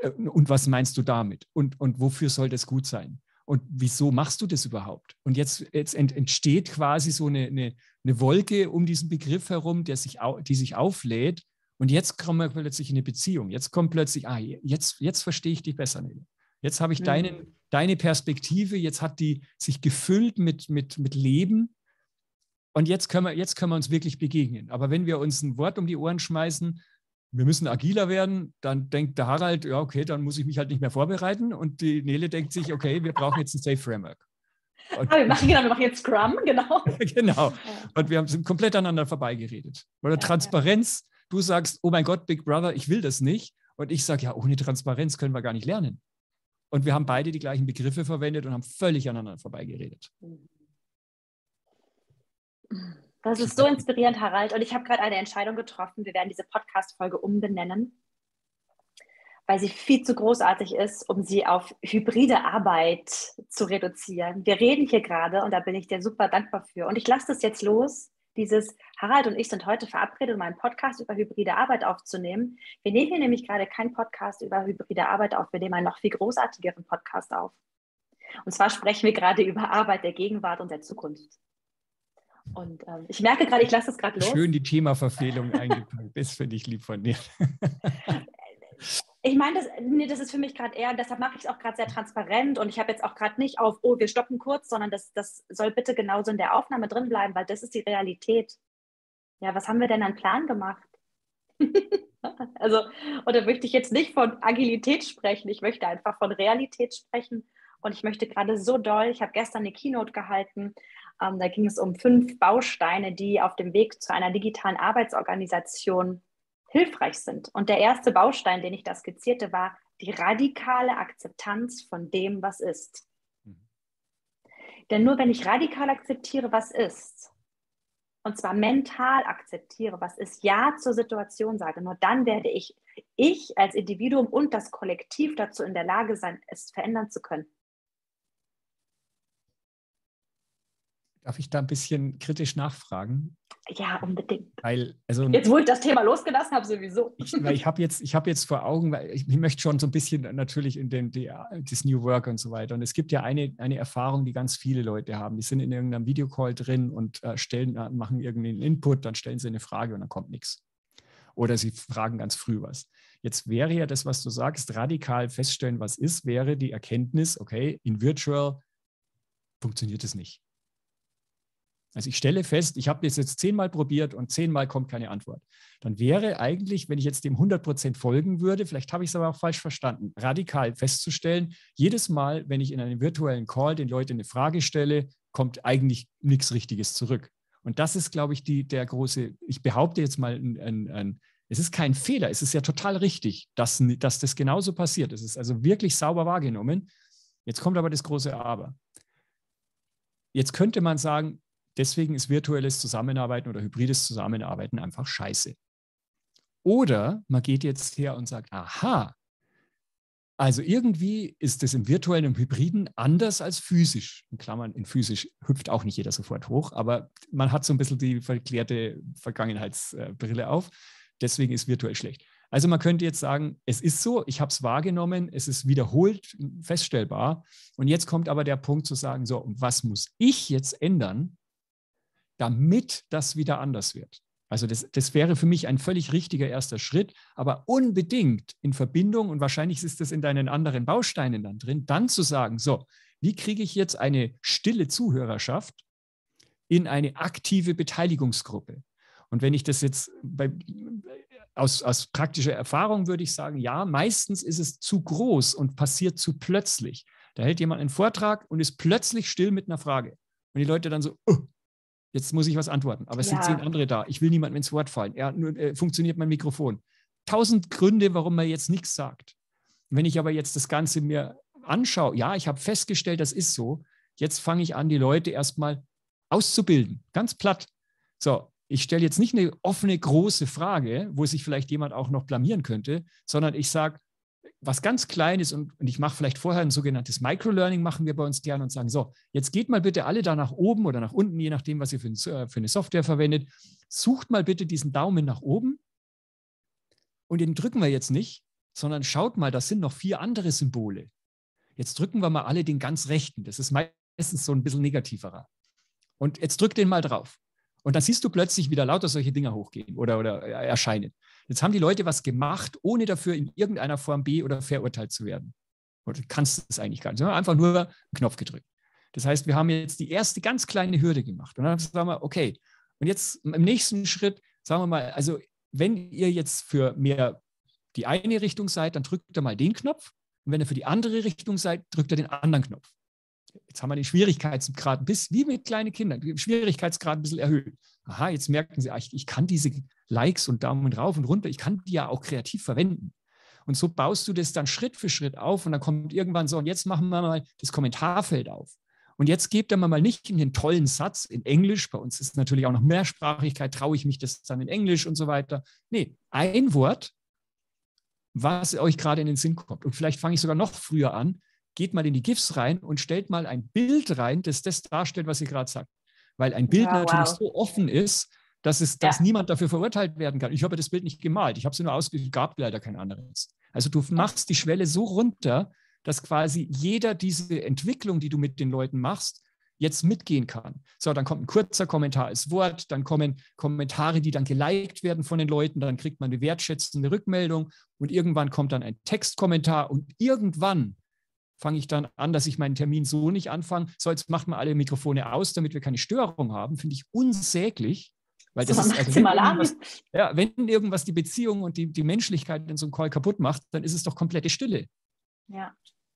Äh, und was meinst du damit? Und, und wofür soll das gut sein? Und wieso machst du das überhaupt? Und jetzt, jetzt entsteht quasi so eine, eine, eine Wolke um diesen Begriff herum, der sich, die sich auflädt. Und jetzt kommen wir plötzlich in eine Beziehung. Jetzt kommt plötzlich, ah, jetzt, jetzt verstehe ich dich besser, Nele. Jetzt habe ich mhm. deinen, deine Perspektive, jetzt hat die sich gefüllt mit, mit, mit Leben. Und jetzt können, wir, jetzt können wir uns wirklich begegnen. Aber wenn wir uns ein Wort um die Ohren schmeißen, wir müssen agiler werden, dann denkt der Harald, ja, okay, dann muss ich mich halt nicht mehr vorbereiten. Und die Nele denkt sich, okay, wir brauchen jetzt ein Safe Framework. Und, ah, wir, machen, genau, wir machen jetzt Scrum, genau. genau. Und wir haben, sind komplett aneinander vorbeigeredet. Oder ja, Transparenz, ja. du sagst, oh mein Gott, Big Brother, ich will das nicht. Und ich sage, ja, ohne Transparenz können wir gar nicht lernen. Und wir haben beide die gleichen Begriffe verwendet und haben völlig aneinander vorbeigeredet. Das ist so inspirierend, Harald. Und ich habe gerade eine Entscheidung getroffen. Wir werden diese Podcast-Folge umbenennen, weil sie viel zu großartig ist, um sie auf hybride Arbeit zu reduzieren. Wir reden hier gerade und da bin ich dir super dankbar für. Und ich lasse das jetzt los dieses Harald und ich sind heute verabredet, um einen Podcast über hybride Arbeit aufzunehmen. Wir nehmen hier nämlich gerade keinen Podcast über hybride Arbeit auf, wir nehmen einen noch viel großartigeren Podcast auf. Und zwar sprechen wir gerade über Arbeit der Gegenwart und der Zukunft. Und ähm, ich merke gerade, ich lasse es gerade los. Schön die Themaverfehlung eingepackt. Das finde ich lieb von dir. Ich meine, das, nee, das ist für mich gerade eher, deshalb mache ich es auch gerade sehr transparent und ich habe jetzt auch gerade nicht auf, oh, wir stoppen kurz, sondern das, das soll bitte genauso in der Aufnahme drin bleiben, weil das ist die Realität. Ja, was haben wir denn an Plan gemacht? also, oder möchte ich jetzt nicht von Agilität sprechen, ich möchte einfach von Realität sprechen und ich möchte gerade so doll, ich habe gestern eine Keynote gehalten, ähm, da ging es um fünf Bausteine, die auf dem Weg zu einer digitalen Arbeitsorganisation hilfreich sind. Und der erste Baustein, den ich da skizzierte, war die radikale Akzeptanz von dem, was ist. Mhm. Denn nur wenn ich radikal akzeptiere, was ist, und zwar mental akzeptiere, was ist, Ja zur Situation sage, nur dann werde ich, ich als Individuum und das Kollektiv dazu in der Lage sein, es verändern zu können. Darf ich da ein bisschen kritisch nachfragen? Ja, unbedingt. Weil, also, jetzt, wo ich das Thema losgelassen habe, sowieso. Ich, ich habe jetzt, hab jetzt vor Augen, weil ich, ich, möchte schon so ein bisschen natürlich in den, die, das New Work und so weiter. Und es gibt ja eine, eine Erfahrung, die ganz viele Leute haben. Die sind in irgendeinem Videocall drin und äh, stellen, äh, machen irgendeinen Input, dann stellen sie eine Frage und dann kommt nichts. Oder sie fragen ganz früh was. Jetzt wäre ja das, was du sagst, radikal feststellen, was ist, wäre die Erkenntnis, okay, in Virtual funktioniert es nicht. Also ich stelle fest, ich habe das jetzt zehnmal probiert und zehnmal kommt keine Antwort. Dann wäre eigentlich, wenn ich jetzt dem 100 Prozent folgen würde, vielleicht habe ich es aber auch falsch verstanden, radikal festzustellen, jedes Mal, wenn ich in einem virtuellen Call den Leuten eine Frage stelle, kommt eigentlich nichts Richtiges zurück. Und das ist, glaube ich, die, der große, ich behaupte jetzt mal, ein, ein, ein, es ist kein Fehler, es ist ja total richtig, dass, dass das genauso passiert. Es ist also wirklich sauber wahrgenommen. Jetzt kommt aber das große Aber jetzt könnte man sagen, deswegen ist virtuelles Zusammenarbeiten oder hybrides Zusammenarbeiten einfach scheiße. Oder man geht jetzt her und sagt, aha, also irgendwie ist es im virtuellen und hybriden anders als physisch. In Klammern, in physisch hüpft auch nicht jeder sofort hoch, aber man hat so ein bisschen die verklärte Vergangenheitsbrille auf. Deswegen ist virtuell schlecht. Also man könnte jetzt sagen, es ist so, ich habe es wahrgenommen, es ist wiederholt feststellbar. Und jetzt kommt aber der Punkt zu sagen, so, was muss ich jetzt ändern, damit das wieder anders wird? Also das, das wäre für mich ein völlig richtiger erster Schritt, aber unbedingt in Verbindung, und wahrscheinlich ist das in deinen anderen Bausteinen dann drin, dann zu sagen, so, wie kriege ich jetzt eine stille Zuhörerschaft in eine aktive Beteiligungsgruppe? Und wenn ich das jetzt bei, aus, aus praktischer Erfahrung würde ich sagen, ja, meistens ist es zu groß und passiert zu plötzlich. Da hält jemand einen Vortrag und ist plötzlich still mit einer Frage. Und die Leute dann so, oh, Jetzt muss ich was antworten. Aber es ja. sind zehn andere da. Ich will niemandem ins Wort fallen. Ja, nur, äh, funktioniert mein Mikrofon. Tausend Gründe, warum man jetzt nichts sagt. Wenn ich aber jetzt das Ganze mir anschaue, ja, ich habe festgestellt, das ist so. Jetzt fange ich an, die Leute erstmal auszubilden. Ganz platt. So, ich stelle jetzt nicht eine offene, große Frage, wo sich vielleicht jemand auch noch blamieren könnte, sondern ich sage, was ganz Kleines und, und ich mache vielleicht vorher ein sogenanntes Microlearning, machen wir bei uns gerne und sagen, so, jetzt geht mal bitte alle da nach oben oder nach unten, je nachdem, was ihr für, äh, für eine Software verwendet. Sucht mal bitte diesen Daumen nach oben und den drücken wir jetzt nicht, sondern schaut mal, das sind noch vier andere Symbole. Jetzt drücken wir mal alle den ganz rechten. Das ist meistens so ein bisschen negativerer. Und jetzt drück den mal drauf. Und dann siehst du plötzlich wieder lauter solche Dinger hochgehen oder, oder erscheinen. Jetzt haben die Leute was gemacht, ohne dafür in irgendeiner Form B oder verurteilt zu werden. Oder kannst es eigentlich gar nicht, sondern einfach nur einen Knopf gedrückt. Das heißt, wir haben jetzt die erste ganz kleine Hürde gemacht. Und dann sagen wir, okay, und jetzt im nächsten Schritt, sagen wir mal, also wenn ihr jetzt für mehr die eine Richtung seid, dann drückt ihr mal den Knopf. Und wenn ihr für die andere Richtung seid, drückt ihr den anderen Knopf. Jetzt haben wir den Schwierigkeitsgrad bis wie mit kleinen Kindern, den Schwierigkeitsgrad ein bisschen erhöht. Aha, jetzt merken sie, ich, ich kann diese Likes und Daumen rauf und runter, ich kann die ja auch kreativ verwenden. Und so baust du das dann Schritt für Schritt auf und dann kommt irgendwann so, und jetzt machen wir mal das Kommentarfeld auf. Und jetzt gebt er mal nicht in den tollen Satz in Englisch, bei uns ist natürlich auch noch Mehrsprachigkeit, traue ich mich das dann in Englisch und so weiter. Nee, ein Wort, was euch gerade in den Sinn kommt. Und vielleicht fange ich sogar noch früher an, geht mal in die GIFs rein und stellt mal ein Bild rein, das das darstellt, was ihr gerade sagt. Weil ein Bild ja, natürlich wow. so offen ist, dass, es, dass ja. niemand dafür verurteilt werden kann. Ich habe das Bild nicht gemalt, ich habe es nur ausgesucht, gab leider kein anderes. Also du machst die Schwelle so runter, dass quasi jeder diese Entwicklung, die du mit den Leuten machst, jetzt mitgehen kann. So, dann kommt ein kurzer Kommentar als Wort, dann kommen Kommentare, die dann geliked werden von den Leuten, dann kriegt man eine wertschätzende Rückmeldung und irgendwann kommt dann ein Textkommentar und irgendwann fange ich dann an, dass ich meinen Termin so nicht anfange. So, jetzt macht man alle Mikrofone aus, damit wir keine Störung haben. Finde ich unsäglich. Weil das so, ist, also, wenn, irgendwas, ja, wenn irgendwas die Beziehung und die, die Menschlichkeit in so einem Call kaputt macht, dann ist es doch komplette Stille. Ja,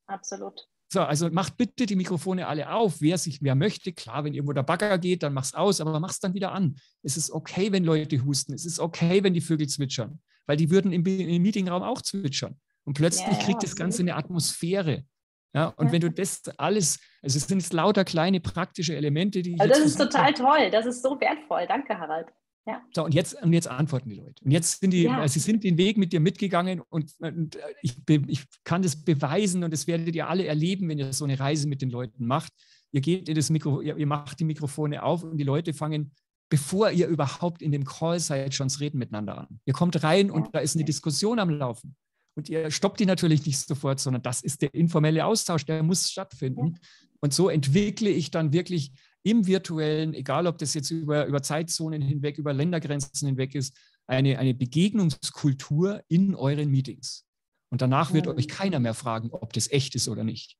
absolut. So, also macht bitte die Mikrofone alle auf, wer sich, wer möchte. Klar, wenn irgendwo der Bagger geht, dann mach's aus, aber mach's dann wieder an. Es ist okay, wenn Leute husten. Es ist okay, wenn die Vögel zwitschern, weil die würden im, im Meetingraum auch zwitschern. Und plötzlich ja, kriegt das Ganze eine Atmosphäre. Ja, und ja. wenn du das alles, also es sind jetzt lauter kleine praktische Elemente, die. Also das ist total toll, das ist so wertvoll. Danke, Harald. Ja. So, und jetzt, und jetzt antworten die Leute. Und jetzt sind die, ja. also sie sind den Weg mit dir mitgegangen und, und ich, ich, kann das beweisen und das werdet ihr alle erleben, wenn ihr so eine Reise mit den Leuten macht. Ihr geht in das Mikro, ihr, ihr macht die Mikrofone auf und die Leute fangen, bevor ihr überhaupt in dem Call seid, schon das Reden miteinander an. Ihr kommt rein und da ist eine Diskussion am Laufen. Und ihr stoppt die natürlich nicht sofort, sondern das ist der informelle Austausch, der muss stattfinden. Und so entwickle ich dann wirklich im virtuellen, egal ob das jetzt über, über Zeitzonen hinweg, über Ländergrenzen hinweg ist, eine, eine Begegnungskultur in euren Meetings. Und danach wird euch keiner mehr fragen, ob das echt ist oder nicht.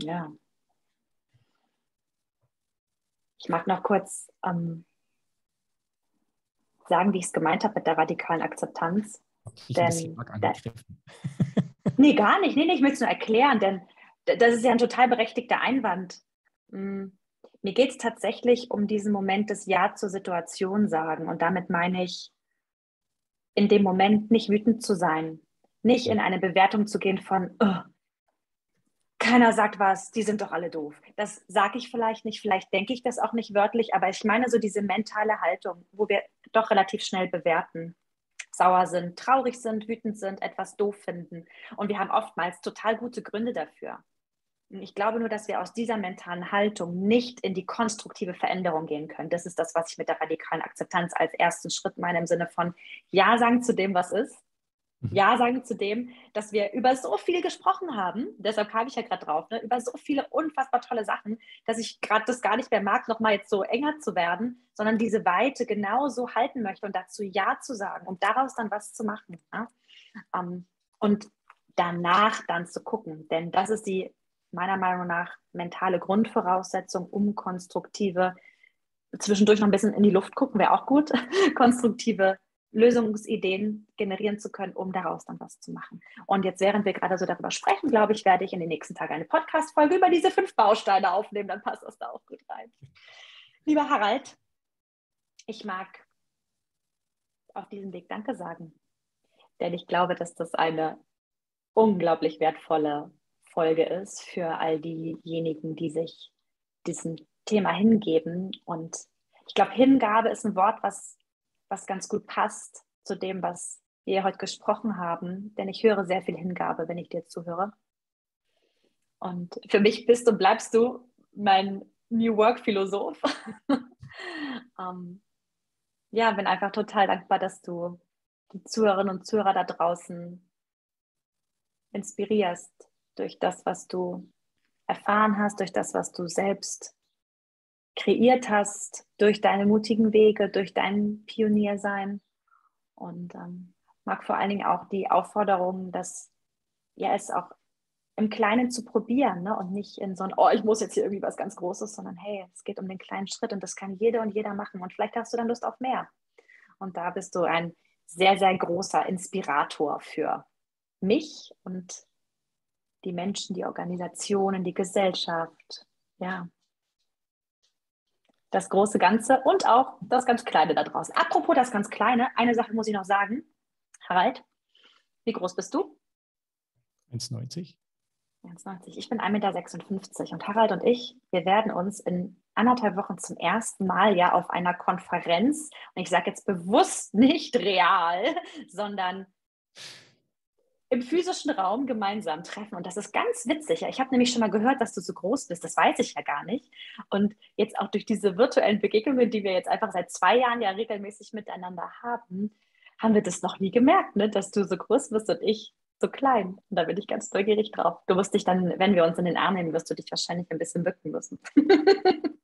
Ja. Ich mag noch kurz ähm, sagen, wie ich es gemeint habe mit der radikalen Akzeptanz. Ich denn, da, nee, gar nicht. Nee, nee, ich möchte es nur erklären, denn das ist ja ein total berechtigter Einwand. Hm, mir geht es tatsächlich um diesen Moment des Ja zur Situation sagen. Und damit meine ich, in dem Moment nicht wütend zu sein, nicht in eine Bewertung zu gehen von, oh, keiner sagt was, die sind doch alle doof. Das sage ich vielleicht nicht, vielleicht denke ich das auch nicht wörtlich, aber ich meine so diese mentale Haltung, wo wir doch relativ schnell bewerten, sauer sind, traurig sind, wütend sind, etwas doof finden. Und wir haben oftmals total gute Gründe dafür. Ich glaube nur, dass wir aus dieser mentalen Haltung nicht in die konstruktive Veränderung gehen können. Das ist das, was ich mit der radikalen Akzeptanz als ersten Schritt meine, im Sinne von Ja sagen zu dem, was ist. Ja sagen zu dem, dass wir über so viel gesprochen haben, deshalb kam ich ja gerade drauf, ne, über so viele unfassbar tolle Sachen, dass ich gerade das gar nicht mehr mag, nochmal jetzt so enger zu werden, sondern diese Weite genauso halten möchte und dazu Ja zu sagen, um daraus dann was zu machen. Ja? Ähm, und danach dann zu gucken, denn das ist die meiner Meinung nach mentale Grundvoraussetzung, um konstruktive, zwischendurch noch ein bisschen in die Luft gucken, wäre auch gut, konstruktive Lösungsideen generieren zu können, um daraus dann was zu machen. Und jetzt, während wir gerade so darüber sprechen, glaube ich, werde ich in den nächsten Tagen eine Podcast-Folge über diese fünf Bausteine aufnehmen. Dann passt das da auch gut rein. Lieber Harald, ich mag auf diesem Weg Danke sagen, denn ich glaube, dass das eine unglaublich wertvolle Folge ist für all diejenigen, die sich diesem Thema hingeben. Und ich glaube, Hingabe ist ein Wort, was was ganz gut passt zu dem, was wir heute gesprochen haben, denn ich höre sehr viel Hingabe, wenn ich dir zuhöre. Und für mich bist und bleibst du mein New Work-Philosoph. ähm, ja, bin einfach total dankbar, dass du die Zuhörerinnen und Zuhörer da draußen inspirierst durch das, was du erfahren hast, durch das, was du selbst kreiert hast durch deine mutigen Wege, durch dein Pioniersein. Und ähm, mag vor allen Dingen auch die Aufforderung, dass ja es auch im Kleinen zu probieren ne? und nicht in so ein, oh, ich muss jetzt hier irgendwie was ganz Großes, sondern hey, es geht um den kleinen Schritt und das kann jede und jeder machen und vielleicht hast du dann Lust auf mehr. Und da bist du ein sehr, sehr großer Inspirator für mich und die Menschen, die Organisationen, die Gesellschaft. Ja, das große Ganze und auch das ganz Kleine da draußen. Apropos das ganz Kleine, eine Sache muss ich noch sagen. Harald, wie groß bist du? 1,90. 1,90. Ich bin 1,56 Meter und Harald und ich, wir werden uns in anderthalb Wochen zum ersten Mal ja auf einer Konferenz, und ich sage jetzt bewusst nicht real, sondern im physischen Raum gemeinsam treffen. Und das ist ganz witzig. Ich habe nämlich schon mal gehört, dass du so groß bist. Das weiß ich ja gar nicht. Und jetzt auch durch diese virtuellen Begegnungen, die wir jetzt einfach seit zwei Jahren ja regelmäßig miteinander haben, haben wir das noch nie gemerkt, ne? dass du so groß bist und ich so klein. Und da bin ich ganz neugierig drauf. Du wirst dich dann, wenn wir uns in den Arm nehmen, wirst du dich wahrscheinlich ein bisschen bücken müssen.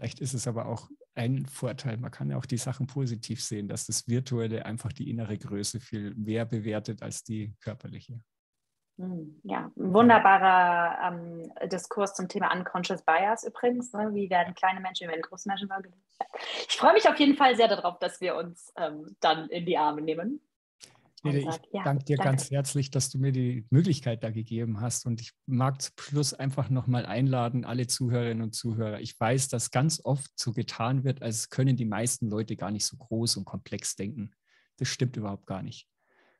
Vielleicht ist es aber auch ein Vorteil, man kann ja auch die Sachen positiv sehen, dass das Virtuelle einfach die innere Größe viel mehr bewertet als die körperliche. Hm, ja, ein wunderbarer ähm, Diskurs zum Thema Unconscious Bias übrigens. Ne? Wie werden kleine Menschen, wie werden große Menschen wahrgenommen? Ich freue mich auf jeden Fall sehr darauf, dass wir uns ähm, dann in die Arme nehmen. Nede, ich ja, danke dir danke. ganz herzlich, dass du mir die Möglichkeit da gegeben hast. Und ich mag zum Schluss einfach nochmal einladen, alle Zuhörerinnen und Zuhörer. Ich weiß, dass ganz oft so getan wird, als können die meisten Leute gar nicht so groß und komplex denken. Das stimmt überhaupt gar nicht.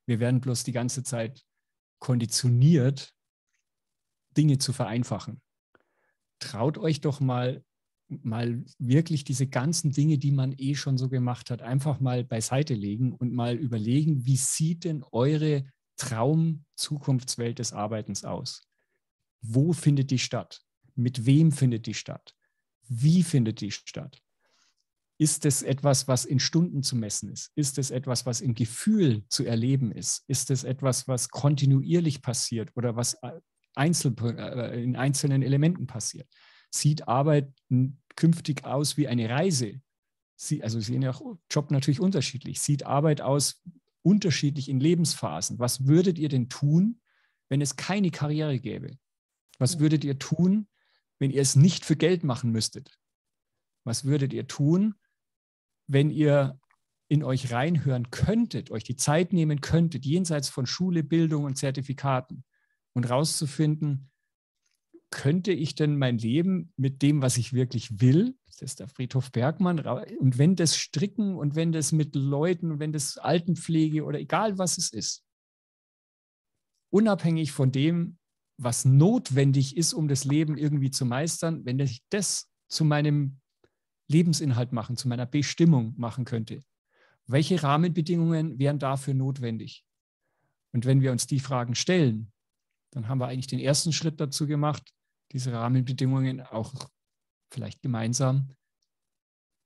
Wir werden bloß die ganze Zeit konditioniert, Dinge zu vereinfachen. Traut euch doch mal mal wirklich diese ganzen Dinge, die man eh schon so gemacht hat, einfach mal beiseite legen und mal überlegen, wie sieht denn eure Traum-Zukunftswelt des Arbeitens aus? Wo findet die statt? Mit wem findet die statt? Wie findet die statt? Ist es etwas, was in Stunden zu messen ist? Ist es etwas, was im Gefühl zu erleben ist? Ist es etwas, was kontinuierlich passiert oder was einzel äh, in einzelnen Elementen passiert? Sieht Arbeit künftig aus wie eine Reise? Sie, also sehen ja auch Job natürlich unterschiedlich. Sieht Arbeit aus unterschiedlich in Lebensphasen? Was würdet ihr denn tun, wenn es keine Karriere gäbe? Was würdet ihr tun, wenn ihr es nicht für Geld machen müsstet? Was würdet ihr tun, wenn ihr in euch reinhören könntet, euch die Zeit nehmen könntet, jenseits von Schule, Bildung und Zertifikaten und rauszufinden, könnte ich denn mein Leben mit dem, was ich wirklich will, das ist der Friedhof Bergmann, und wenn das Stricken und wenn das mit Leuten, wenn das Altenpflege oder egal was es ist, unabhängig von dem, was notwendig ist, um das Leben irgendwie zu meistern, wenn ich das zu meinem Lebensinhalt machen, zu meiner Bestimmung machen könnte. Welche Rahmenbedingungen wären dafür notwendig? Und wenn wir uns die Fragen stellen, dann haben wir eigentlich den ersten Schritt dazu gemacht, diese Rahmenbedingungen auch vielleicht gemeinsam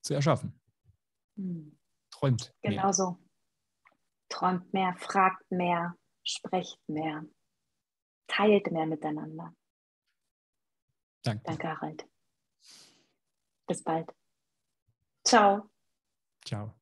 zu erschaffen. Hm. Träumt. Genau so. Träumt mehr, fragt mehr, sprecht mehr, teilt mehr miteinander. Danke. Danke, Harald. Bis bald. Ciao. Ciao.